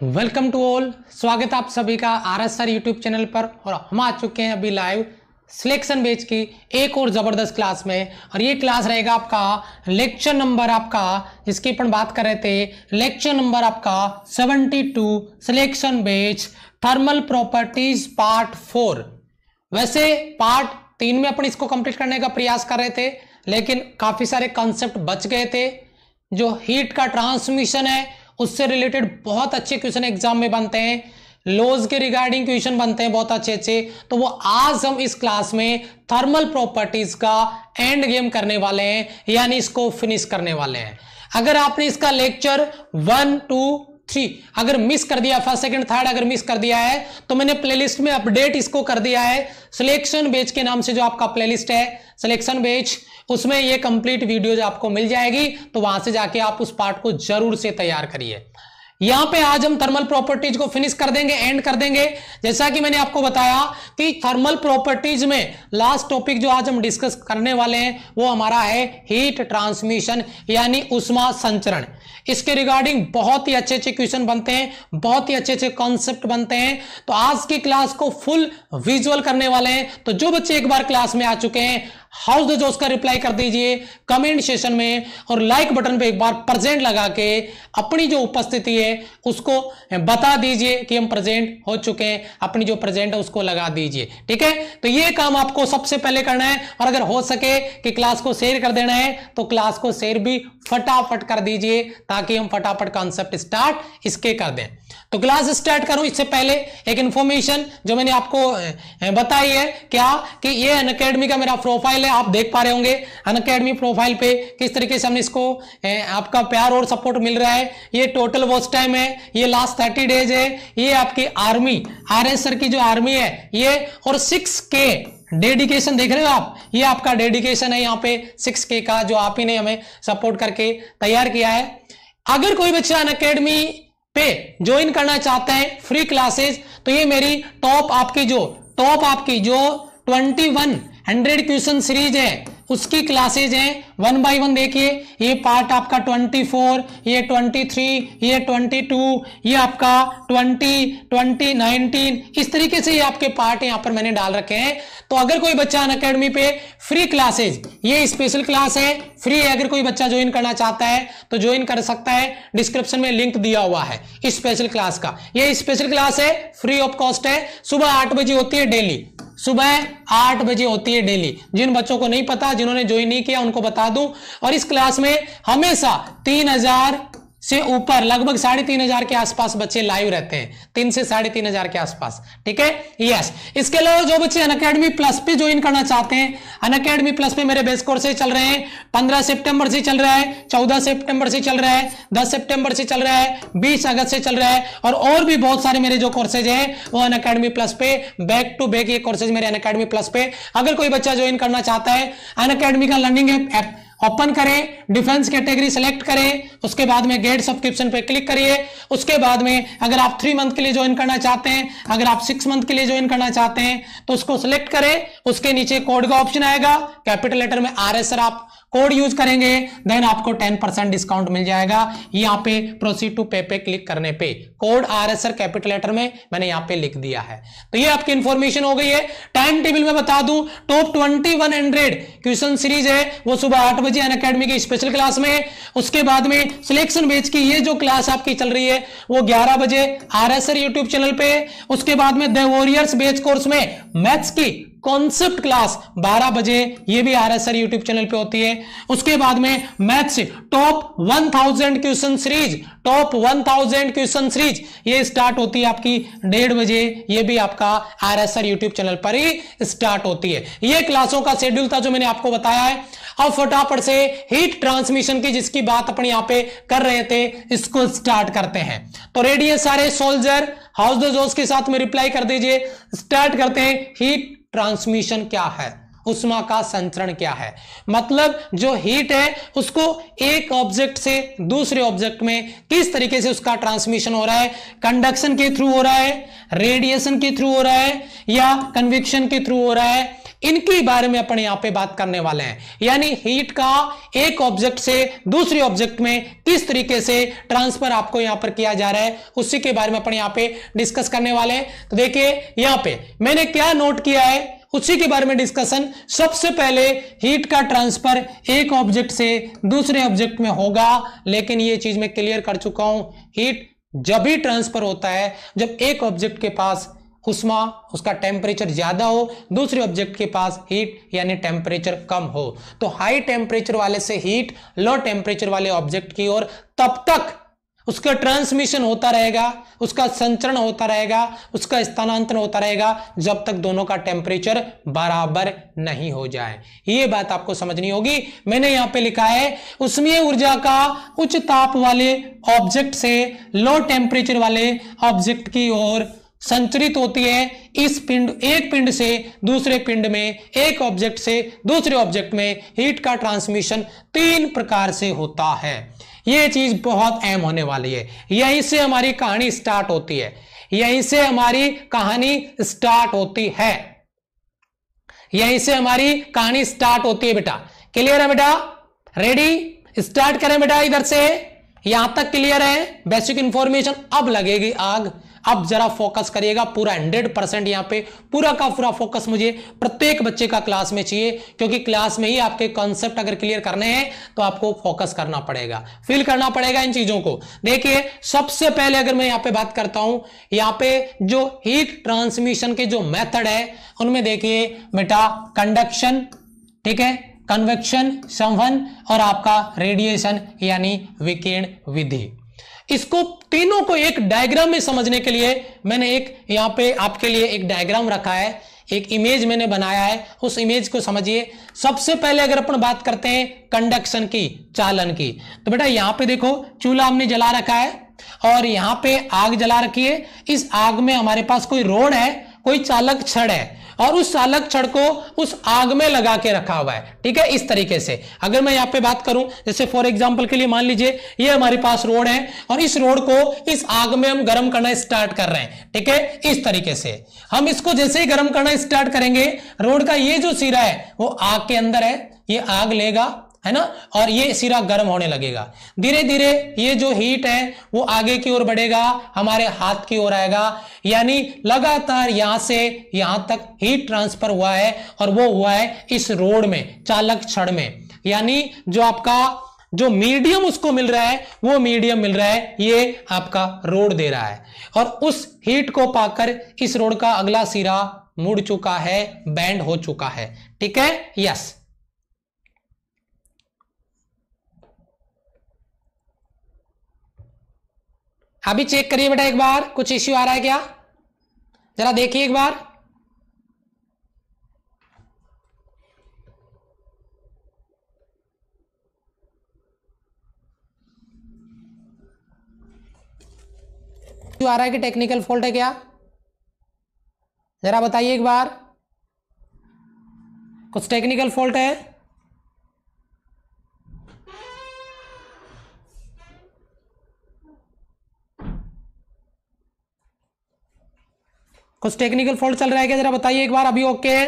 Welcome to all. स्वागत आप सभी का R S R YouTube channel पर। और हम आ चुके हैं अभी लाइव सिलेक्शन बेच की एक और ज़बरदस्त क्लास में। और ये क्लास रहेगा आपका लेक्चर नंबर आपका, जिसकी अपन बात कर रहे थे लेक्चर नंबर आपका 72 selection batch thermal properties part four वैसे पार्ट तीन में अपन इसको कंप्लीट करने का प्रयास कर रहे थे, लेकिन काफ़ी सारे कॉन्सेप्ट बच गए थे, जो हीट का ट्रांसमिशन है उससे रिलेटेड बहुत अच्छे क्वेश्चन एग्ज़ाम में बनते हैं। लोज के रिगार्डिंग क्वेश्चन बनते हैं बहुत अच्छे अच्छे। तो वो आज हम इस क्लास में थर्मल प्रॉपर्टीज़ का एंड गेम करने वाले हैं, यानी इसको फिनिश करने वाले हैं। अगर आपने इसका लेक्चर वन टू थ्री, अगर मिस कर दिया फ़र्स्ट सेकंड थर्ड अगर मिस कर दिया है तो मैंने प्लेलिस्ट में अपडेट इसको कर दिया है। सिलेक्शन बेच के नाम से जो आपका प्लेलिस्ट है सिलेक्शन बेच उसमें ये कंप्लीट वीडियोज़ आपको मिल जाएगी। तो वहाँ से जाके आप उस पार्ट को ज़रूर से तैयार करिए। यहाँ पे आज हम थर्मल प्रॉपर्टीज़ को फिनिश कर देंगे एंड कर देंगे। जैसा कि मैंने आपको बताया कि थर्मल प्रॉपर्टीज़ में लास्ट टॉपिक जो आज हम डिस्कस करने वाले हैं, वो हमारा है हीट ट्रांसमिशन यानी उष्मा संचरण। इसके रिगार्डिंग बहुत ही अच्छे अच्छे क्वेश्चन बनते हैं, बहुत ही अच्छे अच्छे कॉन्सेप्ट बनते हैं। तो आज की क्लास को फुल विजुअल करने वाले हैं। तो जो बच्चे एक बार क्लास में आ चुके हैं हाउस द जोस का रिप्लाई कर दीजिए कमेंट सेशन में, और लाइक बटन पे एक बार प्रेजेंट लगा के अपनी जो उपस्थिति है, उसको बता दीजिए कि हम प्रेजेंट हो चुके हैं। अपनी जो प्रेजेंट है, उसको लगा दीजिए। ठीक है? तो ये काम आपको सबसे पहले करना है, और अगर हो सके कि क्लास को शेयर कर देना है तो क्लास को शेयर भी फटाफट कर दीजिए ताकि हम फटाफट कॉन्सेप्ट स्टार्ट इसके कर दें। तो क्लास स्टार्ट करूँ इससे पहले एक इंफॉर्मेशन जो मैंने आपको बताई है। क्या? कि ये अन अकेडमी का मेरा प्रोफ़ाइल है, आप देख पा रहे होंगे। अन अकेडमी प्रोफ़ाइल पे किस तरीके से हमने इसको आपका प्यार और सपोर्ट मिल रहा है। ये टोटल वॉच टाइम है, ये लास्ट थर्टी डेज़ है, ये आपकी आर्मी आर एस की जो आर्मी है, ये और सिक्स के डेडिकेशन देख रहे हो आप? ये आपका डेडिकेशन है, यहाँ पे सिक्स के का जो आप ही ने हमें सपोर्ट करके तैयार किया है। अगर कोई बच्चा अन अकेडमी पे ज्वाइन करना चाहता है फ्री क्लासेस तो ये मेरी टॉप आपकी जो टॉप आपकी जो 21 हंड्रेड क्वेश्चन सीरीज़ है उसकी क्लासेज हैं वन बाय वन देखिए, ये पार्ट आपका 24 ये 23 ये 22 ये आपका 20 20 19 इस तरीके से ये आपके पार्ट यहाँ पर मैंने डाल रखे हैं। तो अगर कोई बच्चा अन अकेडमी पे फ्री क्लासेज ये स्पेशल क्लास है फ्री है, अगर कोई बच्चा ज्वाइन करना चाहता है तो ज्वाइन कर सकता है। डिस्क्रिप्शन में लिंक दिया हुआ है स्पेशल क्लास का। ये स्पेशल क्लास है फ्री ऑफ़ कॉस्ट है, सुबह आठ बजे होती है डेली सुबह आठ बजे होती है डेली। जिन बच्चों को नहीं पता, जिन्होंने ज्वाइन नहीं किया, उनको बता दूँ। और इस क्लास में हमेशा तीन हज़ार से ऊपर, लगभग साढ़े तीन हज़ार के आसपास बच्चे लाइव रहते हैं। तीन से साढ़े तीन हज़ार के आसपास, ठीक है? यस इसके अलावा जो बच्चे अन अकेडमी प्लस पे ज्वाइन करना चाहते हैं अन अकेडमी प्लस पे मेरे बेस कोर्स चल रहे हैं, पंद्रह सितंबर से चल रहा है, चौदह सितंबर से चल रहा है, दस सितंबर से चल रहा है, बीस अगस्त से चल रहा है, और और भी बहुत सारे मेरे जो कोर्सेज है, वो अन प्लस पे बैक टू बैक ये कोर्सेज मेरे अन प्लस पे। अगर कोई बच्चा ज्वाइन करना चाहता है अन का लर्निंग ऐप ओपन करें, डिफेंस कैटेगरी सेलेक्ट करें, उसके बाद में गेट सब्सक्रिप्शन पे क्लिक करिए। उसके बाद में अगर आप थ्री मंथ के लिए ज्वाइन करना चाहते हैं, अगर आप सिक्स मंथ के लिए ज्वाइन करना चाहते हैं तो उसको सिलेक्ट करें। उसके नीचे कोड का ऑप्शन आएगा कैपिटल लेटर में आर एस आप कोड यूज़ करेंगे देन आपको 10 परसेंट डिस्काउंट मिल जाएगा। यहाँ पे प्रोसीड टू पे पे क्लिक करने पे। Code R S capital letter में मैंने यहाँ पे लिख दिया है। तो ये आपकी इंफॉर्मेशन हो गई है। टाइम टेबल में बता दूँ top twenty one hundred question series है। वो सुबह आठ बजे अन अकेडमी की स्पेशल क्लास में उसके बाद में सिलेक्शन बेच की ये जो क्लास आपकी चल रही है, वो ग्यारह बजे आर एस यूट्यूब चैनल पे उसके बाद में द वॉरियर्स बेच कोर्स में मैथ्स की कॉन्सेप्ट क्लास 12 बजे, ये भी आर एस यूट्यूब चैनल पे होती है। उसके बाद में maths top 1000 question series top 1000 question series ये स्टार्ट होती है आपकी डेढ़ बजे, ये भी आपका आर एस यूट्यूब चैनल पर ही स्टार्ट होती है। ये क्लासों का शेड्यूल था जो मैंने आपको बताया है। अब फटाफट से हीट ट्रांसमिशन की जिसकी बात अपन यहाँ पे कर रहे थे, इसको स्टार्ट करते हैं। तो रेडी है सारे सोल्जर हाउस द जोस के साथ में रिप्लाई कर दीजिए। स्टार्ट करते हैं हीट ट्रांसमिशन क्या है? उष्मा का संचरण क्या है? मतलब जो हीट है, उसको एक ऑब्जेक्ट से दूसरे ऑब्जेक्ट में किस तरीके से उसका ट्रांसमिशन हो रहा है? कंडक्शन के थ्रू हो रहा है रेडिएशन के थ्रू हो रहा है, या कन्विक्शन के थ्रू हो रहा है? इनके बारे में अपन यहाँ पे बात करने वाले हैं। यानी हीट का एक ऑब्जेक्ट से दूसरे ऑब्जेक्ट में किस तरीके से ट्रांसफ़र आपको यहाँ पर किया जा रहा है, उसी के बारे में अपन यहाँ पे डिस्कस करने वाले हैं। तो देखिए, यहाँ पे मैंने क्या नोट किया है, उसी के बारे में डिस्कशन सबसे पहले हीट का ट्रांसफ़र एक ऑब्जेक्ट से दूसरे ऑब्जेक्ट में होगा। लेकिन ये चीज़ मैं क्लियर कर चुका हूँ हीट जब भी ट्रांसफ़र होता है, जब एक ऑब्जेक्ट के पास उष्मा उसका टेम्परेचर ज़्यादा हो, दूसरे ऑब्जेक्ट के पास हीट यानी टेम्परेचर कम हो। तो हाई टेम्परेचर वाले से हीट लो टेम्परेचर वाले ऑब्जेक्ट की ओर तब तक उसका ट्रांसमिशन होता रहेगा, उसका संचरण होता रहेगा, उसका स्थानांतरण होता रहेगा, जब तक दोनों का टेम्परेचर बराबर नहीं हो जाए। ये बात आपको समझनी होगी। मैंने यहाँ पे लिखा है, उसमें ऊर्जा का उच्च ताप वाले ऑब्जेक्ट से लो टेम्परेचर वाले ऑब्जेक्ट की ओर संचरित होती है इस पिंड, एक पिंड से दूसरे पिंड में, एक ऑब्जेक्ट से दूसरे ऑब्जेक्ट में हीट का ट्रांसमिशन तीन प्रकार से होता है। यह चीज़ बहुत अहम होने वाली है। यहीं से हमारी कहानी स्टार्ट होती है। यहीं से हमारी कहानी स्टार्ट होती है। यहीं से हमारी कहानी स्टार्ट होती है बेटा। क्लियर है बेटा? रेडी स्टार्ट करें बेटा इधर से। यहाँ तक क्लियर है? बेसिक इंफॉर्मेशन अब लगेगी आग। अब जरा फोकस करिएगा, पूरा हंड्रेड परसेंट यहाँ पे, पूरा का पूरा फोकस मुझे प्रत्येक बच्चे का क्लास में चाहिए, क्योंकि क्लास में ही आपके कॉन्सेप्ट अगर क्लियर करने हैं तो आपको फोकस करना पड़ेगा। फील करना पड़ेगा इन चीज़ों को। देखिए, सबसे पहले अगर मैं यहाँ पे बात करता हूँ, यहाँ पे जो हीट ट्रांसमिशन के जो मेथड है, उनमें देखिए, बेटा कंडक्शन ठीक है? कन्वेक्शन संवहन और आपका रेडिएशन यानी विकिरण विधि। इसको तीनों को एक डायग्राम में समझने के लिए मैंने एक यहाँ पे आपके लिए एक डायग्राम रखा है। एक इमेज मैंने बनाया है। उस इमेज को समझिए। सबसे पहले अगर अपन बात करते हैं कंडक्शन की, चालन की तो बेटा यहाँ पे देखो, चूल्हा हमने जला रखा है और यहाँ पे आग जला रखी है। इस आग में हमारे पास कोई रोड है, कोई चालक छड़ है। और उस अलग छड़ को उस आग में लगा के रखा हुआ है। ठीक है? इस तरीके से। अगर मैं यहाँ पे बात करूँ, जैसे फॉर एग्जांपल के लिए मान लीजिए, ये हमारे पास रोड है और इस रोड को इस आग में हम गर्म करना स्टार्ट कर रहे हैं। ठीक है? इस तरीके से। हम इसको जैसे ही गर्म करना स्टार्ट करेंगे रोड का ये जो सिरा है, वो आग के अंदर है। ये आग लेगा है ना? और ये सिरा गर्म होने लगेगा। धीरे धीरे ये जो हीट है, वो आगे की ओर बढ़ेगा, हमारे हाथ की ओर आएगा। यानी लगातार यहाँ से यहाँ तक हीट ट्रांसफ़र हुआ है और वो हुआ है इस रोड में, चालक क्षण में। यानी जो आपका, जो मीडियम उसको मिल रहा है, वो मीडियम मिल रहा है, ये आपका रोड दे रहा है। और उस हीट को पाकर इस रोड का अगला सिरा मुड़ चुका है बैंड हो चुका है। ठीक है? यस अभी चेक करिए बेटा एक बार, कुछ इश्यू आ रहा है क्या? जरा देखिए एक बार। इश्यू आ रहा है कि टेक्निकल फॉल्ट है क्या? जरा बताइए एक बार। कुछ टेक्निकल फॉल्ट है? कुछ टेक्निकल फॉल्ट चल रहा है क्या? जरा बताइए एक बार, अभी ओके है?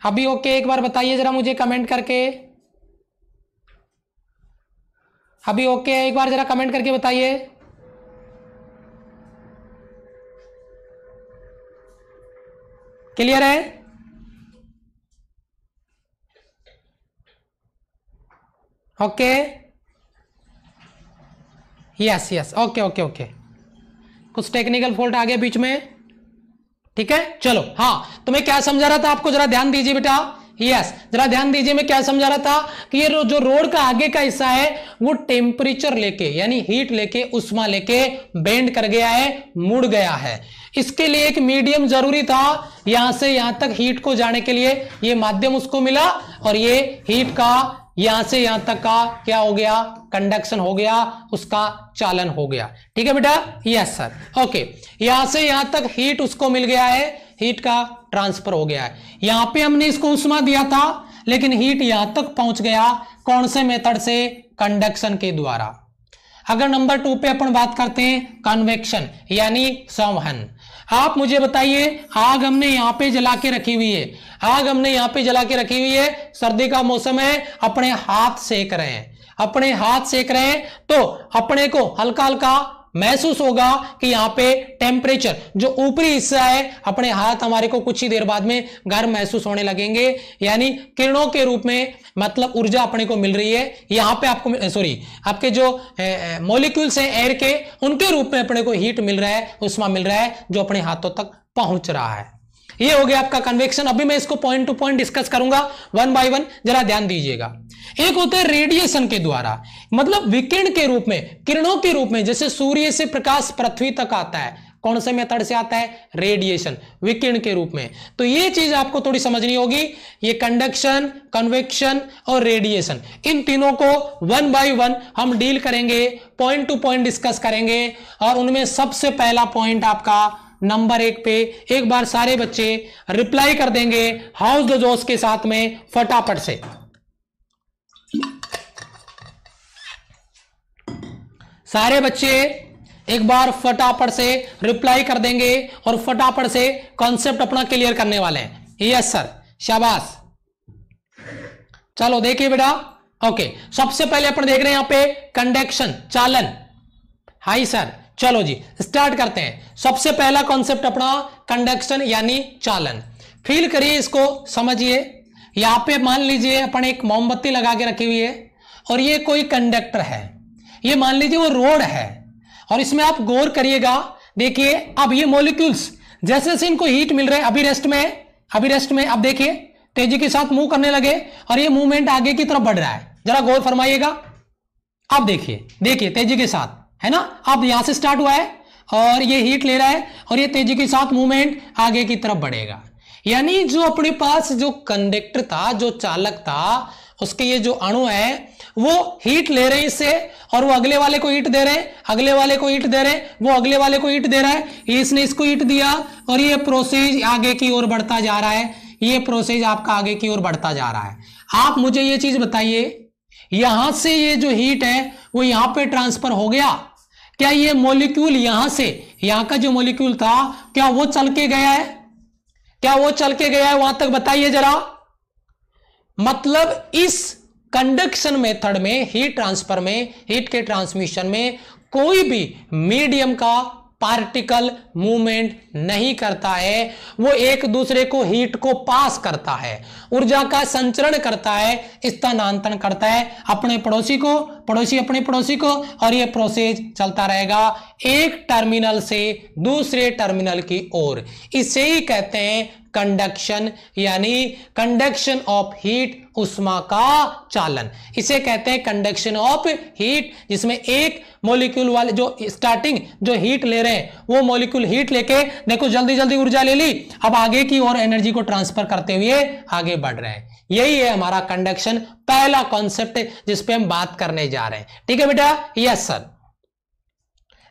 अभी ओके एक बार बताइए जरा मुझे कमेंट करके। अभी ओके है? एक बार जरा कमेंट करके बताइए। क्लियर है? Okay yes yes okay okay okay कुछ टेक्निकल फॉल्ट आ गया बीच में? ठीक है? चलो हाँ तो मैं क्या समझा रहा था आपको? जरा ध्यान दीजिए बेटा। यस जरा ध्यान दीजिए मैं क्या समझा रहा था कि ये जो रोड का आगे का हिस्सा है, वो टेम्परेचर लेके, यानी हीट लेके, उष्मा लेके बेंड कर गया है, मुड़ गया है। इसके लिए एक मीडियम ज़रूरी था यहाँ से यहाँ तक हीट को जाने के लिए। ये माध्यम उसको मिला और ये हीट का यहाँ से यहाँ तक का क्या हो गया? कंडक्शन हो गया, उसका चालन हो गया। ठीक है बेटा? यस सर ओके यहाँ से यहाँ तक हीट उसको मिल गया है। हीट का ट्रांसफ़र हो गया है। यहाँ पे हमने इसको उष्मा दिया था, लेकिन हीट यहाँ तक पहुँच गया कौन से मेथड से? कंडक्शन के द्वारा। अगर नंबर टू पे अपन बात करते हैं कन्वेक्शन यानी संवहन। आप मुझे बताइए, आग हमने यहाँ पे जला के रखी हुई है। आग हमने यहाँ पे जला के रखी हुई है। सर्दी का मौसम है, अपने हाथ सेक रहे हैं। अपने हाथ सेक रहे हैं तो अपने को हल्का हल्का महसूस होगा कि यहाँ पे टेम्परेचर जो ऊपरी हिस्सा है, अपने हाथ हमारे को कुछ ही देर बाद में गर्म महसूस होने लगेंगे। यानी किरणों के रूप में मतलब ऊर्जा अपने को मिल रही है। यहाँ पे आपको सॉरी आपके जो मोलिक्यूल्स हैं एयर के, उनके रूप में अपने को हीट मिल रहा है उष्मा मिल रहा है, जो अपने हाथों तक पहुँच रहा है। ये हो गया आपका कन्वेक्शन अभी मैं इसको पॉइंट टू पॉइंट डिस्कस करूँगा. वन बाय वन जरा ध्यान दीजिएगा. एक होता है रेडिएशन के द्वारा. मतलब विकिरण के रूप में, किरणों के रूप में, जैसे सूर्य से प्रकाश पृथ्वी तक आता है. कौन से मेथड से आता है? रेडिएशन विकिरण के रूप में. तो ये चीज़ आपको थोड़ी समझनी होगी. ये कंडक्शन कन्वेक्शन और रेडिएशन इन तीनों को वन बाय वन हम डील करेंगे पॉइंट टू पॉइंट डिस्कस करेंगे. और उनमें सबसे पहला पॉइंट आपका नंबर एक पे एक बार सारे बच्चे रिप्लाई कर देंगे हाउस द जोश के साथ में फटाफट से। सारे बच्चे एक बार फटाफट से रिप्लाई कर देंगे और फटाफट से कॉन्सेप्ट अपना क्लियर करने वाले हैं। यस सर शाबाश। चलो, देखिए बेटा। ओके सबसे पहले अपन देख रहे हैं यहाँ पे कंडक्शन चालन। हाई सर चलो जी स्टार्ट करते हैं। सबसे पहला कॉन्सेप्ट अपना कंडक्शन यानी चालन। फील करिए इसको, समझिए। यहाँ पे मान लीजिए अपन एक मोमबत्ती लगा के रखी हुई है और ये कोई कंडक्टर है। ये मान लीजिए वो रोड है। और इसमें आप गौर करिएगा, देखिए, अब ये मोलिक्यूल्स जैसे जैसे इनको हीट मिल रहा है अभी रेस्ट में अभी रेस्ट में, अब देखिए, तेज़ी के साथ मूव करने लगे और ये मूवमेंट आगे की तरफ़ बढ़ रहा है। जरा गौर फरमाइएगा। अब देखिए देखिए, तेज़ी के साथ। है ना? अब यहाँ से स्टार्ट हुआ है और ये हीट ले रहा है और ये तेज़ी के साथ मूवमेंट आगे की तरफ़ बढ़ेगा। यानी जो अपने पास जो कंडक्टर था, जो चालक था, उसके ये जो अणु है, वो हीट ले रहे हैं इससे और वो अगले वाले को हीट दे रहे हैं, अगले वाले को हीट दे रहे हैं, वो अगले वाले को हीट दे रहा है। इसने इसको हीट दिया और ये प्रोसेज आगे की ओर बढ़ता जा रहा है। ये प्रोसेस आपका आगे की ओर बढ़ता जा रहा है। आप मुझे ये चीज़ बताइए, यहाँ से ये जो हीट है, वो यहाँ पे ट्रांसफ़र हो गया? क्या ये मोलिक्यूल यहाँ से, यहाँ का जो मोलिक्यूल था, क्या वो चल के गया है? क्या वो चल के गया है? वहाँ तक बताइए जरा। मतलब इस कंडक्शन मेथड में हीट ट्रांसफ़र में हीट के ट्रांसमिशन में कोई भी मीडियम का पार्टिकल मूवमेंट नहीं करता है, वो एक दूसरे को हीट को पास करता है, ऊर्जा का संचरण करता है, स्थानांतरण करता है अपने पड़ोसी को, पड़ोसी अपने पड़ोसी को और ये प्रोसेस चलता रहेगा एक टर्मिनल से दूसरे टर्मिनल की ओर। इसे ही कहते हैं कंडक्शन यानी कंडक्शन ऑफ़ हीट उष्मा का चालन। इसे कहते हैं कंडक्शन ऑफ़ हीट जिसमें एक मोलिक्यूल वाले, जो स्टार्टिंग जो हीट ले रहे हैं, वो मोलिक्यूल हीट लेके, देखो जल्दी जल्दी ऊर्जा ले ली, अब आगे की और एनर्जी को ट्रांसफ़र करते हुए आगे बढ़ रहे हैं। यही है हमारा कंडक्शन पहला कॉन्सेप्ट जिसपे हम बात करने जा रहे हैं। ठीक है बेटा? यस सर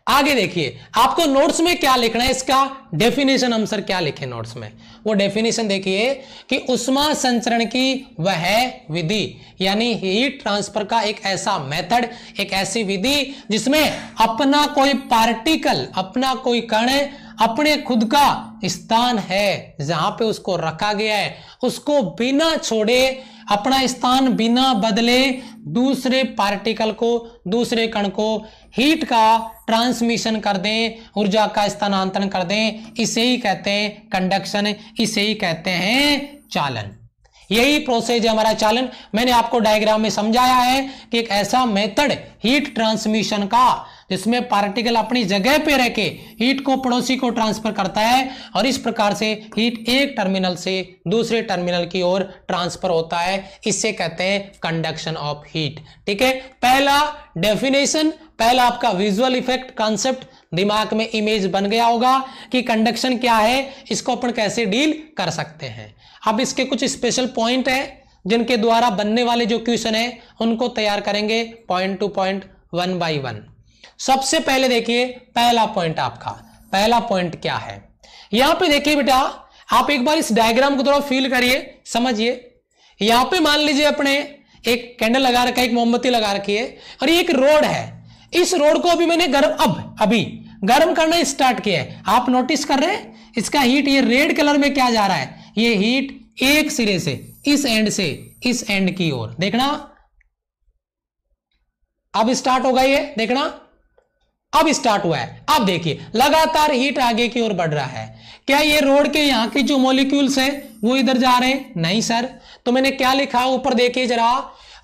आगे देखिए, आपको नोट्स में क्या लिखना है? इसका डेफिनेशन हम सर क्या लिखे नोट्स में? वो डेफिनेशन देखिए कि उष्मा संचरण की वह विधि, यानी हीट ट्रांसफ़र का एक ऐसा मेथड एक ऐसी विधि, जिसमें अपना कोई पार्टिकल अपना कोई कण, अपने खुद का स्थान है, जहाँ पे उसको रखा गया है। उसको बिना छोड़े अपना स्थान बिना बदले दूसरे पार्टिकल को, दूसरे कण को हीट का ट्रांसमिशन कर दें, ऊर्जा का स्थानांतरण कर दें, इसे ही कहते हैं कंडक्शन इसे ही कहते हैं चालन। यही प्रोसेस है हमारा चालन। मैंने आपको डायग्राम में समझाया है कि एक ऐसा मेथड हीट ट्रांसमिशन का जिसमें पार्टिकल अपनी जगह पे रह के हीट को पड़ोसी को ट्रांसफ़र करता है और इस प्रकार से हीट एक टर्मिनल से दूसरे टर्मिनल की ओर ट्रांसफ़र होता है। इससे कहते हैं कंडक्शन ऑफ़ हीट ठीक है? पहला डेफिनेशन पहला आपका विजुअल इफ़ेक्ट कॉन्सेप्ट दिमाग में इमेज बन गया होगा कि कंडक्शन क्या है, इसको अपन कैसे डील कर सकते हैं। अब इसके कुछ स्पेशल पॉइंट है, जिनके द्वारा बनने वाले जो क्वेश्चन है, उनको तैयार करेंगे point to point one by one सबसे पहले देखिए, पहला पॉइंट आपका। पहला पॉइंट क्या है? यहाँ पे देखिए बेटा, आप एक बार इस डायग्राम को थोड़ा फील करिए, समझिए। यहाँ पे मान लीजिए अपने एक कैंडल लगा रखा है, एक मोमबत्ती लगा रखी है, और ये एक रोड है। इस रोड को अभी मैंने गर्म, अब, अभी गर्म करना स्टार्ट किया है। आप नोटिस कर रहे हैं? इसका हीट ये रेड कलर में क्या जा रहा है? ये हीट एक सिरे से, इस एंड से, इस एंड की ओर। देखना? अब स्टार्ट होगा ये देखना? अब स्टार्ट हुआ है। अब देखिए, लगातार हीट आगे की ओर बढ़ रहा है। क्या ये रोड के यहाँ के जो मोलिक्यूल्स है, वो इधर जा रहे हैं? नहीं सर तो मैंने क्या लिखा? ऊपर देखिए जरा।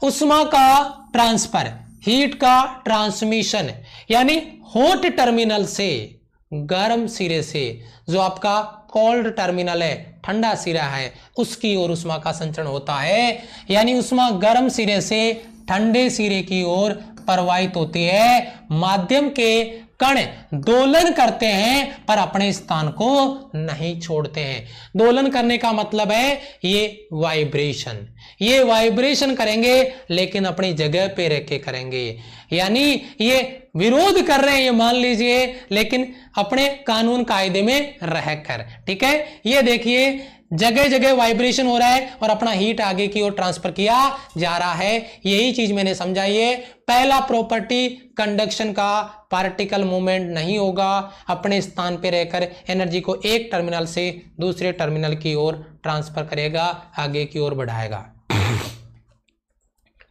उष्मा का ट्रांसफ़र हीट का ट्रांसमिशन यानी हॉट टर्मिनल से, गर्म सिरे से, जो आपका कोल्ड टर्मिनल है, ठंडा सिरा है, उसकी ओर उष्मा का संचरण होता है। यानी उष्मा गर्म सिरे से ठंडे सिरे की ओर प्रवाहित होती है। माध्यम के कण दोलन करते हैं, पर अपने स्थान को नहीं छोड़ते हैं। दोलन करने का मतलब है ये वाइब्रेशन ये वाइब्रेशन करेंगे, लेकिन अपनी जगह पे रह के करेंगे। यानी ये विरोध कर रहे हैं, ये मान लीजिए, लेकिन अपने कानून कायदे में रहकर ठीक है? ये देखिए जगह जगह वाइब्रेशन हो रहा है और अपना हीट आगे की ओर ट्रांसफ़र किया जा रहा है। यही चीज़ मैंने समझाई है पहला प्रॉपर्टी कंडक्शन का पार्टिकल मूवमेंट नहीं होगा। अपने स्थान पर रहकर एनर्जी को एक टर्मिनल से दूसरे टर्मिनल की ओर ट्रांसफ़र करेगा, आगे की ओर बढ़ाएगा।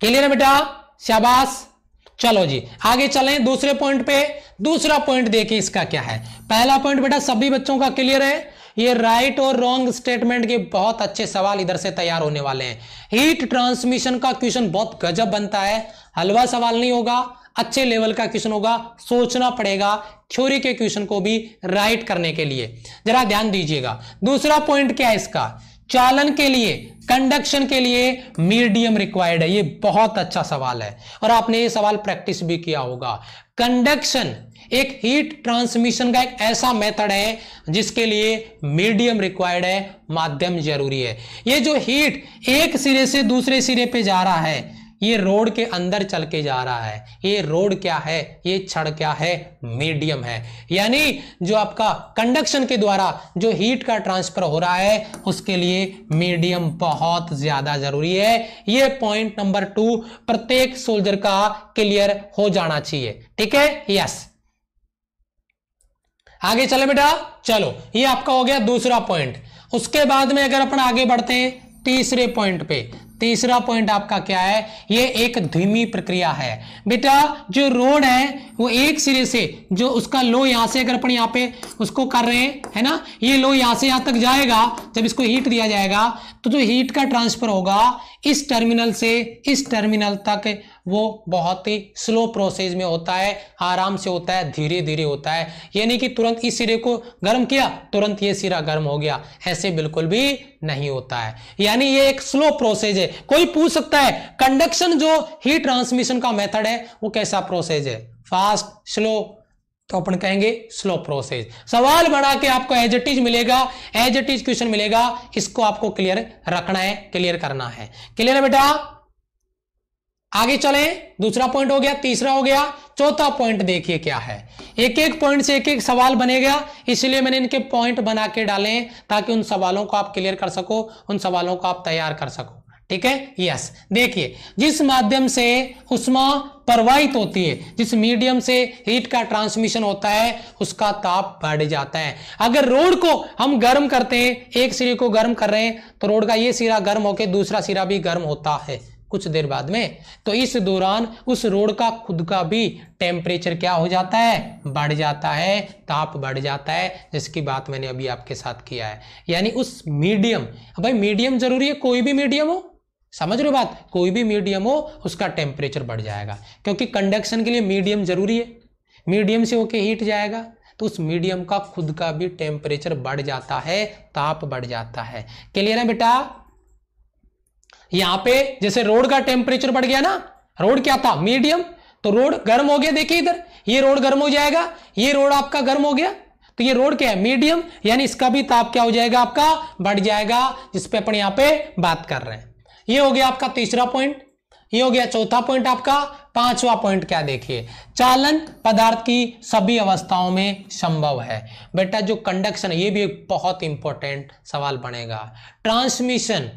क्लियर है बेटा? शाबाश। चलो जी, आगे चलें दूसरे पॉइंट पे। दूसरा पॉइंट देखिए इसका क्या है। पहला पॉइंट बेटा सभी बच्चों का क्लियर है। ये राइट और रॉन्ग स्टेटमेंट के बहुत अच्छे सवाल इधर से तैयार होने वाले हैं। हीट ट्रांसमिशन का क्वेश्चन बहुत गजब बनता है। हलवा सवाल नहीं होगा, अच्छे लेवल का क्वेश्चन होगा, सोचना पड़ेगा थ्योरी के क्वेश्चन को भी राइट करने के लिए। जरा ध्यान दीजिएगा। दूसरा पॉइंट क्या है इसका? चालन के लिए कंडक्शन के लिए मीडियम रिक्वायर्ड है। ये बहुत अच्छा सवाल है। और आपने ये सवाल प्रैक्टिस भी किया होगा। कंडक्शन एक हीट ट्रांसमिशन का एक ऐसा मेथड है, जिसके लिए मीडियम रिक्वायर्ड है, माध्यम ज़रूरी है। ये जो हीट एक सिरे से दूसरे सिरे पे जा रहा है, ये रोड के अंदर चल के जा रहा है। ये रोड क्या है? ये छड़ क्या है? मीडियम है। यानी जो आपका कंडक्शन के द्वारा जो हीट का ट्रांसफ़र हो रहा है, उसके लिए मीडियम बहुत ज़्यादा ज़रूरी है। ये पॉइंट नंबर टू प्रत्येक सोल्जर का क्लियर हो जाना चाहिए। ठीक है? यस आगे चले बेटा, चलो, ये आपका हो गया दूसरा पॉइंट उसके बाद में अगर अपन आगे बढ़ते हैं, तीसरे पॉइंट पे. तीसरा पॉइंट आपका क्या है? ये एक धीमी प्रक्रिया है. बेटा, जो रोड है, वो एक सिरे से, जो उसका लो यहाँ से अगर अपन यहाँ पे उसको कर रहे हैं, है ना? ये लो यहाँ से यहाँ तक जाएगा, जब इसको हीट दिया जाएगा तो जो हीट का ट्रांसफ़र होगा, इस टर्मिनल से, इस टर्मिनल तक वो बहुत ही स्लो प्रोसेस में होता है, आराम से होता है धीरे धीरे होता है। यानी कि तुरंत इस सिरे को गर्म किया, तुरंत ये सिरा गर्म हो गया। ऐसे बिल्कुल भी नहीं होता है। यानी ये एक स्लो प्रोसेस है। कोई पूछ सकता है कंडक्शन जो हीट ट्रांसमिशन का मेथड है, वो कैसा प्रोसेस है? फास्ट स्लो तो अपन कहेंगे स्लो प्रोसेस सवाल बढ़ा के आपको एज इज़ मिलेगा एज इज़ क्वेश्चन मिलेगा, इसको आपको क्लियर रखना है क्लियर करना है। क्लियर है बेटा? आगे चले, दूसरा पॉइंट हो गया, तीसरा हो गया, चौथा पॉइंट देखिए क्या है। एक एक पॉइंट से एक एक सवाल बनेगा, इसलिए मैंने इनके पॉइंट बना के डाले ताकि उन सवालों को आप क्लियर कर सको, उन सवालों को आप तैयार कर सको। ठीक है? यस देखिए, जिस माध्यम से उष्मा प्रवाहित होती है, जिस मीडियम से हीट का ट्रांसमिशन होता है, उसका ताप बढ़ जाता है। अगर रोड को हम गर्म करते हैं, एक सिरे को गर्म कर रहे हैं तो रोड का ये सिरा गर्म होकर दूसरा सिरा भी गर्म होता है। कुछ देर बाद में। तो इस दौरान उस रोड का, खुद का भी टेम्परेचर क्या हो जाता है? बढ़ जाता है, ताप बढ़ जाता है, जिसकी बात मैंने अभी आपके साथ किया है। यानी उस मीडियम भाई मीडियम ज़रूरी है कोई भी मीडियम हो? समझ रहे हो बात? कोई भी मीडियम हो, उसका टेम्परेचर बढ़ जाएगा। क्योंकि कंडक्शन के लिए मीडियम ज़रूरी है। मीडियम से होके हीट जाएगा। तो उस मीडियम का, खुद का भी टेम्परेचर बढ़ जाता है, ताप बढ़ जाता है। क्लियर है बेटा? यहाँ पे जैसे रोड का टेम्परेचर बढ़ गया ना, रोड क्या था? मीडियम तो रोड गर्म हो गया, देखिए इधर। ये रोड गर्म हो जाएगा, ये रोड आपका गर्म हो गया। तो ये रोड क्या है? मीडियम यानी इसका भी ताप क्या हो जाएगा आपका? बढ़ जाएगा जिसपे अपन यहाँ पे बात कर रहे हैं। ये हो गया आपका तीसरा पॉइंट ये हो गया चौथा पॉइंट आपका, पांचवा पॉइंट क्या देखिए? चालन पदार्थ की सभी अवस्थाओं में संभव है। बेटा, जो कंडक्शन ये भी एक बहुत इंपॉर्टेंट सवाल बनेगा। ट्रांसमिशन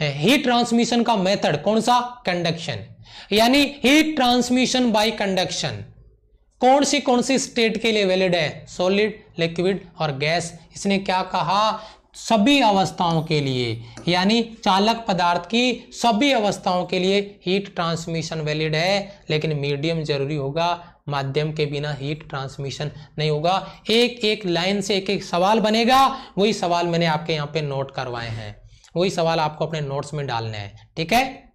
हीट ट्रांसमिशन का मेथड कौन सा? कंडक्शन यानी हीट ट्रांसमिशन बाय कंडक्शन कौन सी कौन सी स्टेट के लिए वैलिड है? सॉलिड लिक्विड और गैस इसने क्या कहा? सभी अवस्थाओं के लिए। यानी चालक पदार्थ की सभी अवस्थाओं के लिए हीट ट्रांसमिशन वैलिड है। लेकिन मीडियम ज़रूरी होगा। माध्यम के बिना हीट ट्रांसमिशन नहीं होगा। एक एक लाइन से एक एक सवाल बनेगा। वही सवाल मैंने आपके यहाँ पे नोट करवाए हैं। वही सवाल आपको अपने नोट्स में डालने हैं, ठीक है?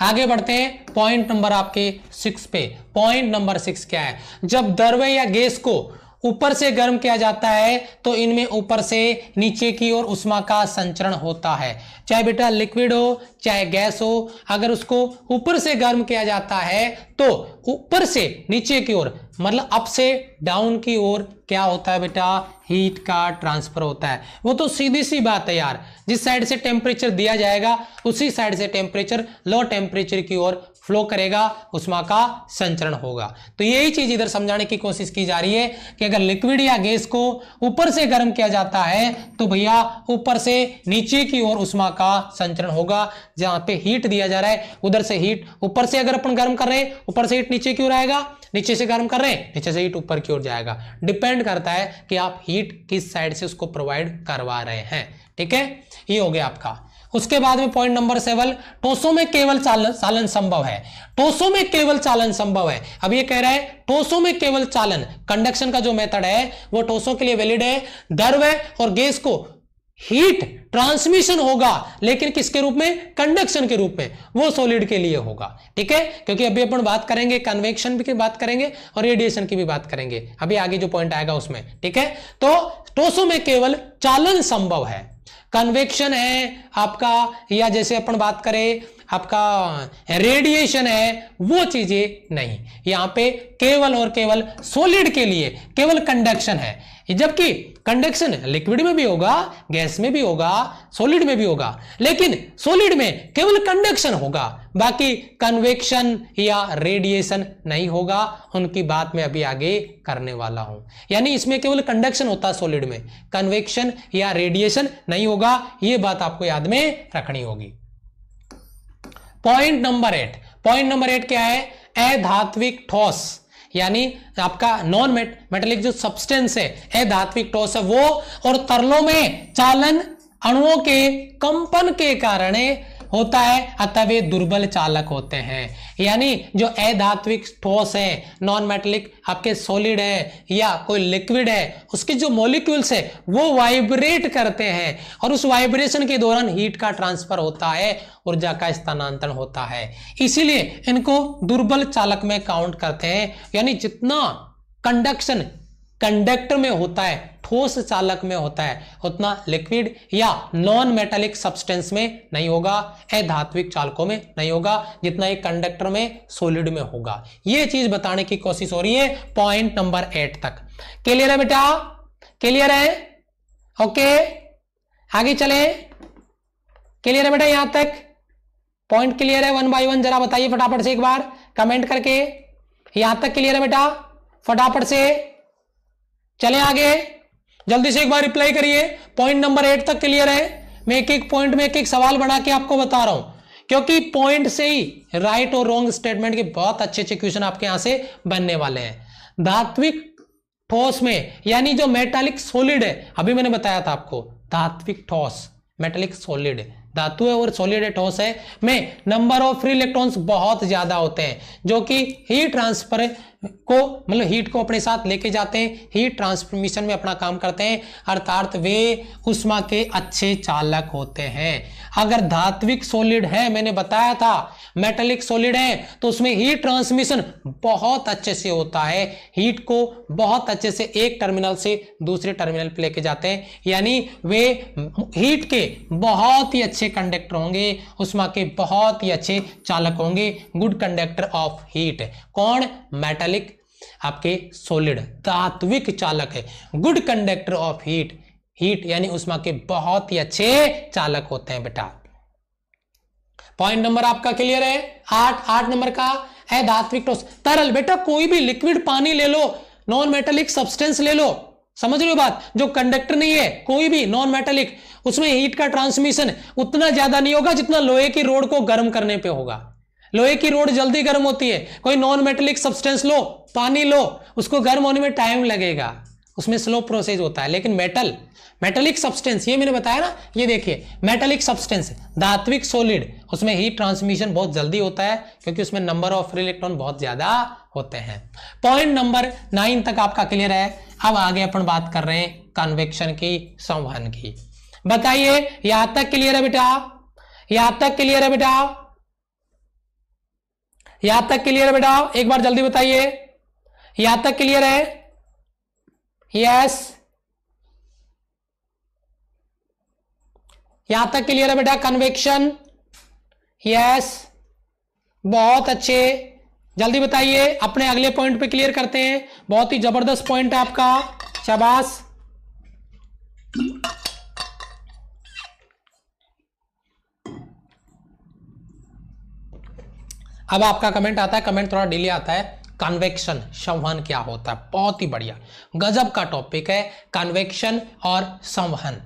आगे बढ़ते हैं पॉइंट नंबर आपके सिक्स पे। पॉइंट नंबर सिक्स क्या है? जब द्रव्य या गैस को ऊपर से गर्म किया जाता है तो इनमें ऊपर से नीचे की ओर उष्मा का संचरण होता है। चाहे बेटा लिक्विड हो, चाहे गैस हो, अगर उसको ऊपर से गर्म किया जाता है तो ऊपर से नीचे की ओर मतलब अप से डाउन की ओर क्या होता है बेटा? हीट का ट्रांसफ़र होता है। वो तो सीधी सी बात है यार। जिस साइड से टेम्परेचर दिया जाएगा, उसी साइड से टेम्परेचर लो टेम्परेचर की ओर फ्लो करेगा, उष्मा का संचरण होगा। तो यही चीज़ इधर समझाने की कोशिश की जा रही है कि अगर लिक्विड या गैस को ऊपर से गर्म किया जाता है तो भैया ऊपर से नीचे की ओर उष्मा का संचरण होगा, जहाँ पे हीट दिया जा रहा है। उधर से हीट ऊपर से अगर अपन गर्म कर रहे हैं, ऊपर से हीट नीचे की ओर आएगा, नीचे से गर्म कर रहे हैं, नीचे से हीट ऊपर की ओर जाएगा। डिपेंड करता है कि आप हीट किस साइड से उसको प्रोवाइड करवा रहे हैं। ठीक है? ये हो गया आपका। उसके बाद में पॉइंट नंबर सेवन टोसो में केवल चालन चालन संभव है। टोसो में केवल चालन संभव है। अब ये कह रहा है, टोसो में केवल चालन कंडक्शन का जो मेथड है, वो टोसो के लिए वैलिड है। द्रव्य और गैस को हीट ट्रांसमिशन होगा, लेकिन किसके रूप में? कंडक्शन के रूप में। वो सॉलिड के लिए होगा। ठीक है? क्योंकि अभी अपन बात करेंगे कन्वेक्शन की बात करेंगे और रेडिएशन की भी बात करेंगे। अभी आगे जो पॉइंट आएगा उसमें। ठीक है? तो टोसो में केवल चालन संभव है। कन्वेक्शन है आपका, या जैसे अपन बात करें, आपका रेडिएशन है, वो चीज़ें नहीं। यहाँ पे केवल और केवल सोलिड के लिए, केवल कंडक्शन है। जबकि कंडक्शन लिक्विड में भी होगा, गैस में भी होगा, सॉलिड में भी होगा। लेकिन सॉलिड में केवल कंडक्शन होगा, बाकी कन्वेक्शन या रेडिएशन नहीं होगा। उनकी बात मैं अभी आगे करने वाला हूँ। यानी इसमें केवल कंडक्शन होता है सॉलिड में, कन्वेक्शन या रेडिएशन नहीं होगा यह बात आपको याद में रखनी होगी। Point number eight, point number eight क्या है? अधात्विक ठोस। यानी आपका नॉन मेट, मेटलिक जो सब्सटेंस है धात्विक ठोस है वो और तरलों में चालन अणुओं के कंपन के कारण होता है, अतः वे दुर्बल चालक होते हैं। यानी जो अधात्विक ठोस है नॉन मेटलिक आपके सॉलिड है, या कोई लिक्विड है, उसके जो मोलिक्यूल्स है, वो वाइब्रेट करते हैं। और उस वाइब्रेशन के दौरान हीट का ट्रांसफ़र होता है, ऊर्जा का स्थानांतरण होता है। इसीलिए इनको दुर्बल चालक में काउंट करते हैं। यानी जितना कंडक्शन कंडक्टर में होता है, ठोस चालक में होता है, उतना लिक्विड या नॉन मेटालिक सब्सटेंस में नहीं होगा, अधात्विक चालकों में नहीं होगा, जितना एक कंडक्टर में सॉलिड में होगा। यह चीज़ बताने की कोशिश हो रही है पॉइंट नंबर एट तक। क्लियर है बेटा? क्लियर है? ओके आगे चले। क्लियर है बेटा यहाँ तक? पॉइंट क्लियर है? वन बाय वन जरा बताइए फटाफट से एक बार। कमेंट करके। यहाँ तक क्लियर है बेटा? फटाफट से। चले आगे। जल्दी से एक बार रिप्लाई करिए। पॉइंट नंबर एट तक क्लियर है। मैं एक एक पॉइंट में एक एक सवाल बना के आपको बता रहा हूँ। क्योंकि पॉइंट से ही राइट और रॉन्ग स्टेटमेंट के बहुत अच्छे अच्छे क्वेश्चन आपके यहाँ से बनने वाले हैं। धात्विक ठोस में, यानी जो मेटालिक सोलिड है, अभी मैंने बताया था आपको, धात्विक ठोस मेटालिक सोलिड धातु है और सोलिड है, ठोस है। में नंबर ऑफ़ फ्री इलेक्ट्रॉन्स बहुत ज़्यादा होते हैं, जो कि हीट ट्रांसफ़र को मतलब हीट को अपने साथ लेके जाते हैं हीट ट्रांसफॉर्मेशन में अपना काम करते हैं, अर्थात वे उष्मा के अच्छे चालक होते हैं। अगर धात्विक सॉलिड है, मैंने बताया था मेटेलिक सॉलिड है तो उसमें हीट ट्रांसमिशन बहुत अच्छे से होता है। हीट को बहुत अच्छे से एक टर्मिनल से दूसरे टर्मिनल पर लेके जाते हैं। यानी वे हीट के बहुत ही अच्छे कंडक्टर होंगे, उष्मा के बहुत ही अच्छे चालक होंगे गुड कंडक्टर ऑफ़ हीट कौन? मेटेलिक आपके सोलिड धात्विक चालक है। Good conductor of heat heat यानी उष्मा के बहुत ही अच्छे चालक होते हैं बेटा। पॉइंट नंबर आपका क्लियर है? आठ आठ नंबर का? है धात्विक टोस। तरल, बेटा कोई भी लिक्विड पानी ले लो नॉन मेटेलिक सब्सटेंस ले लो। समझ रहे हो बात? जो कंडक्टर नहीं है, कोई भी नॉन मेटेलिक उसमें हीट का ट्रांसमिशन उतना ज़्यादा नहीं होगा जितना लोहे की रोड को गर्म करने पे होगा। लोहे की रोड जल्दी गर्म होती है। कोई नॉन मेटेलिक सब्सटेंस लो, पानी लो, उसको गर्म होने में टाइम लगेगा। उसमें स्लो प्रोसेस होता है, लेकिन मेटल मेटेलिक सब्सटेंस ये मैंने बताया ना, ये देखिए मेटेलिक सब्सटेंस धात्विक सोलिड उसमें हीट ट्रांसमिशन बहुत जल्दी होता है, क्योंकि उसमें नंबर ऑफ़ इलेक्ट्रॉन बहुत ज़्यादा होते हैं। पॉइंट नंबर नाइन तक आपका क्लियर है। अब आगे अपन बात कर रहे हैं कन्वेक्शन की, संवहन की। बताइए, यहाँ तक क्लियर है बेटा? यहाँ तक क्लियर है बेटा? यहाँ तक क्लियर है बेटा, एक बार जल्दी बताइए। यहाँ तक क्लियर है यस यहाँ तक क्लियर है बेटा कन्वेक्शन यस बहुत अच्छे। जल्दी बताइए, अपने अगले पॉइंट पे क्लियर करते हैं। बहुत ही ज़बरदस्त पॉइंट है आपका। शाबाश। अब आपका कमेंट आता है कमेंट थोड़ा डिले आता है। कन्वेक्शन संवहन क्या होता है? बहुत ही बढ़िया। गजब का टॉपिक है कन्वेक्शन और संवहन।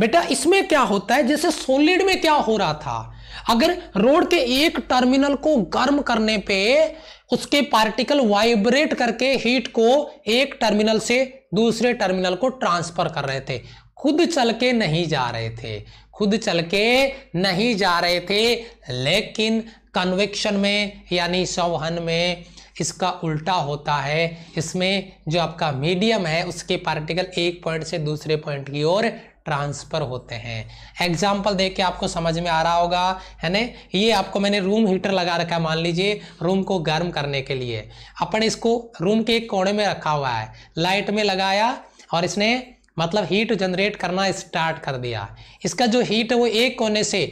बेटा, इसमें क्या होता है, जैसे सॉलिड में क्या हो रहा था? अगर रोड के एक टर्मिनल को गर्म करने पे उसके पार्टिकल वाइब्रेट करके हीट को एक टर्मिनल से दूसरे टर्मिनल को ट्रांसफ़र कर रहे थे, खुद चल के नहीं जा रहे थे। खुद चल के नहीं जा रहे थे। लेकिन कन्वेक्शन में, यानी संवहन में इसका उल्टा होता है। इसमें जो आपका मीडियम है, उसके पार्टिकल एक पॉइंट से दूसरे पॉइंट की ओर ट्रांसफ़र होते हैं। एग्ज़ाम्पल देख के आपको समझ में आ रहा होगा, है ना? ये आपको मैंने रूम हीटर लगा रखा है, मान लीजिए रूम को गर्म करने के लिए। अपन इसको रूम के एक कोने में रखा हुआ है। लाइट में लगाया और इसने मतलब हीट जनरेट करना स्टार्ट कर दिया। इसका जो हीट है वो एक कोने से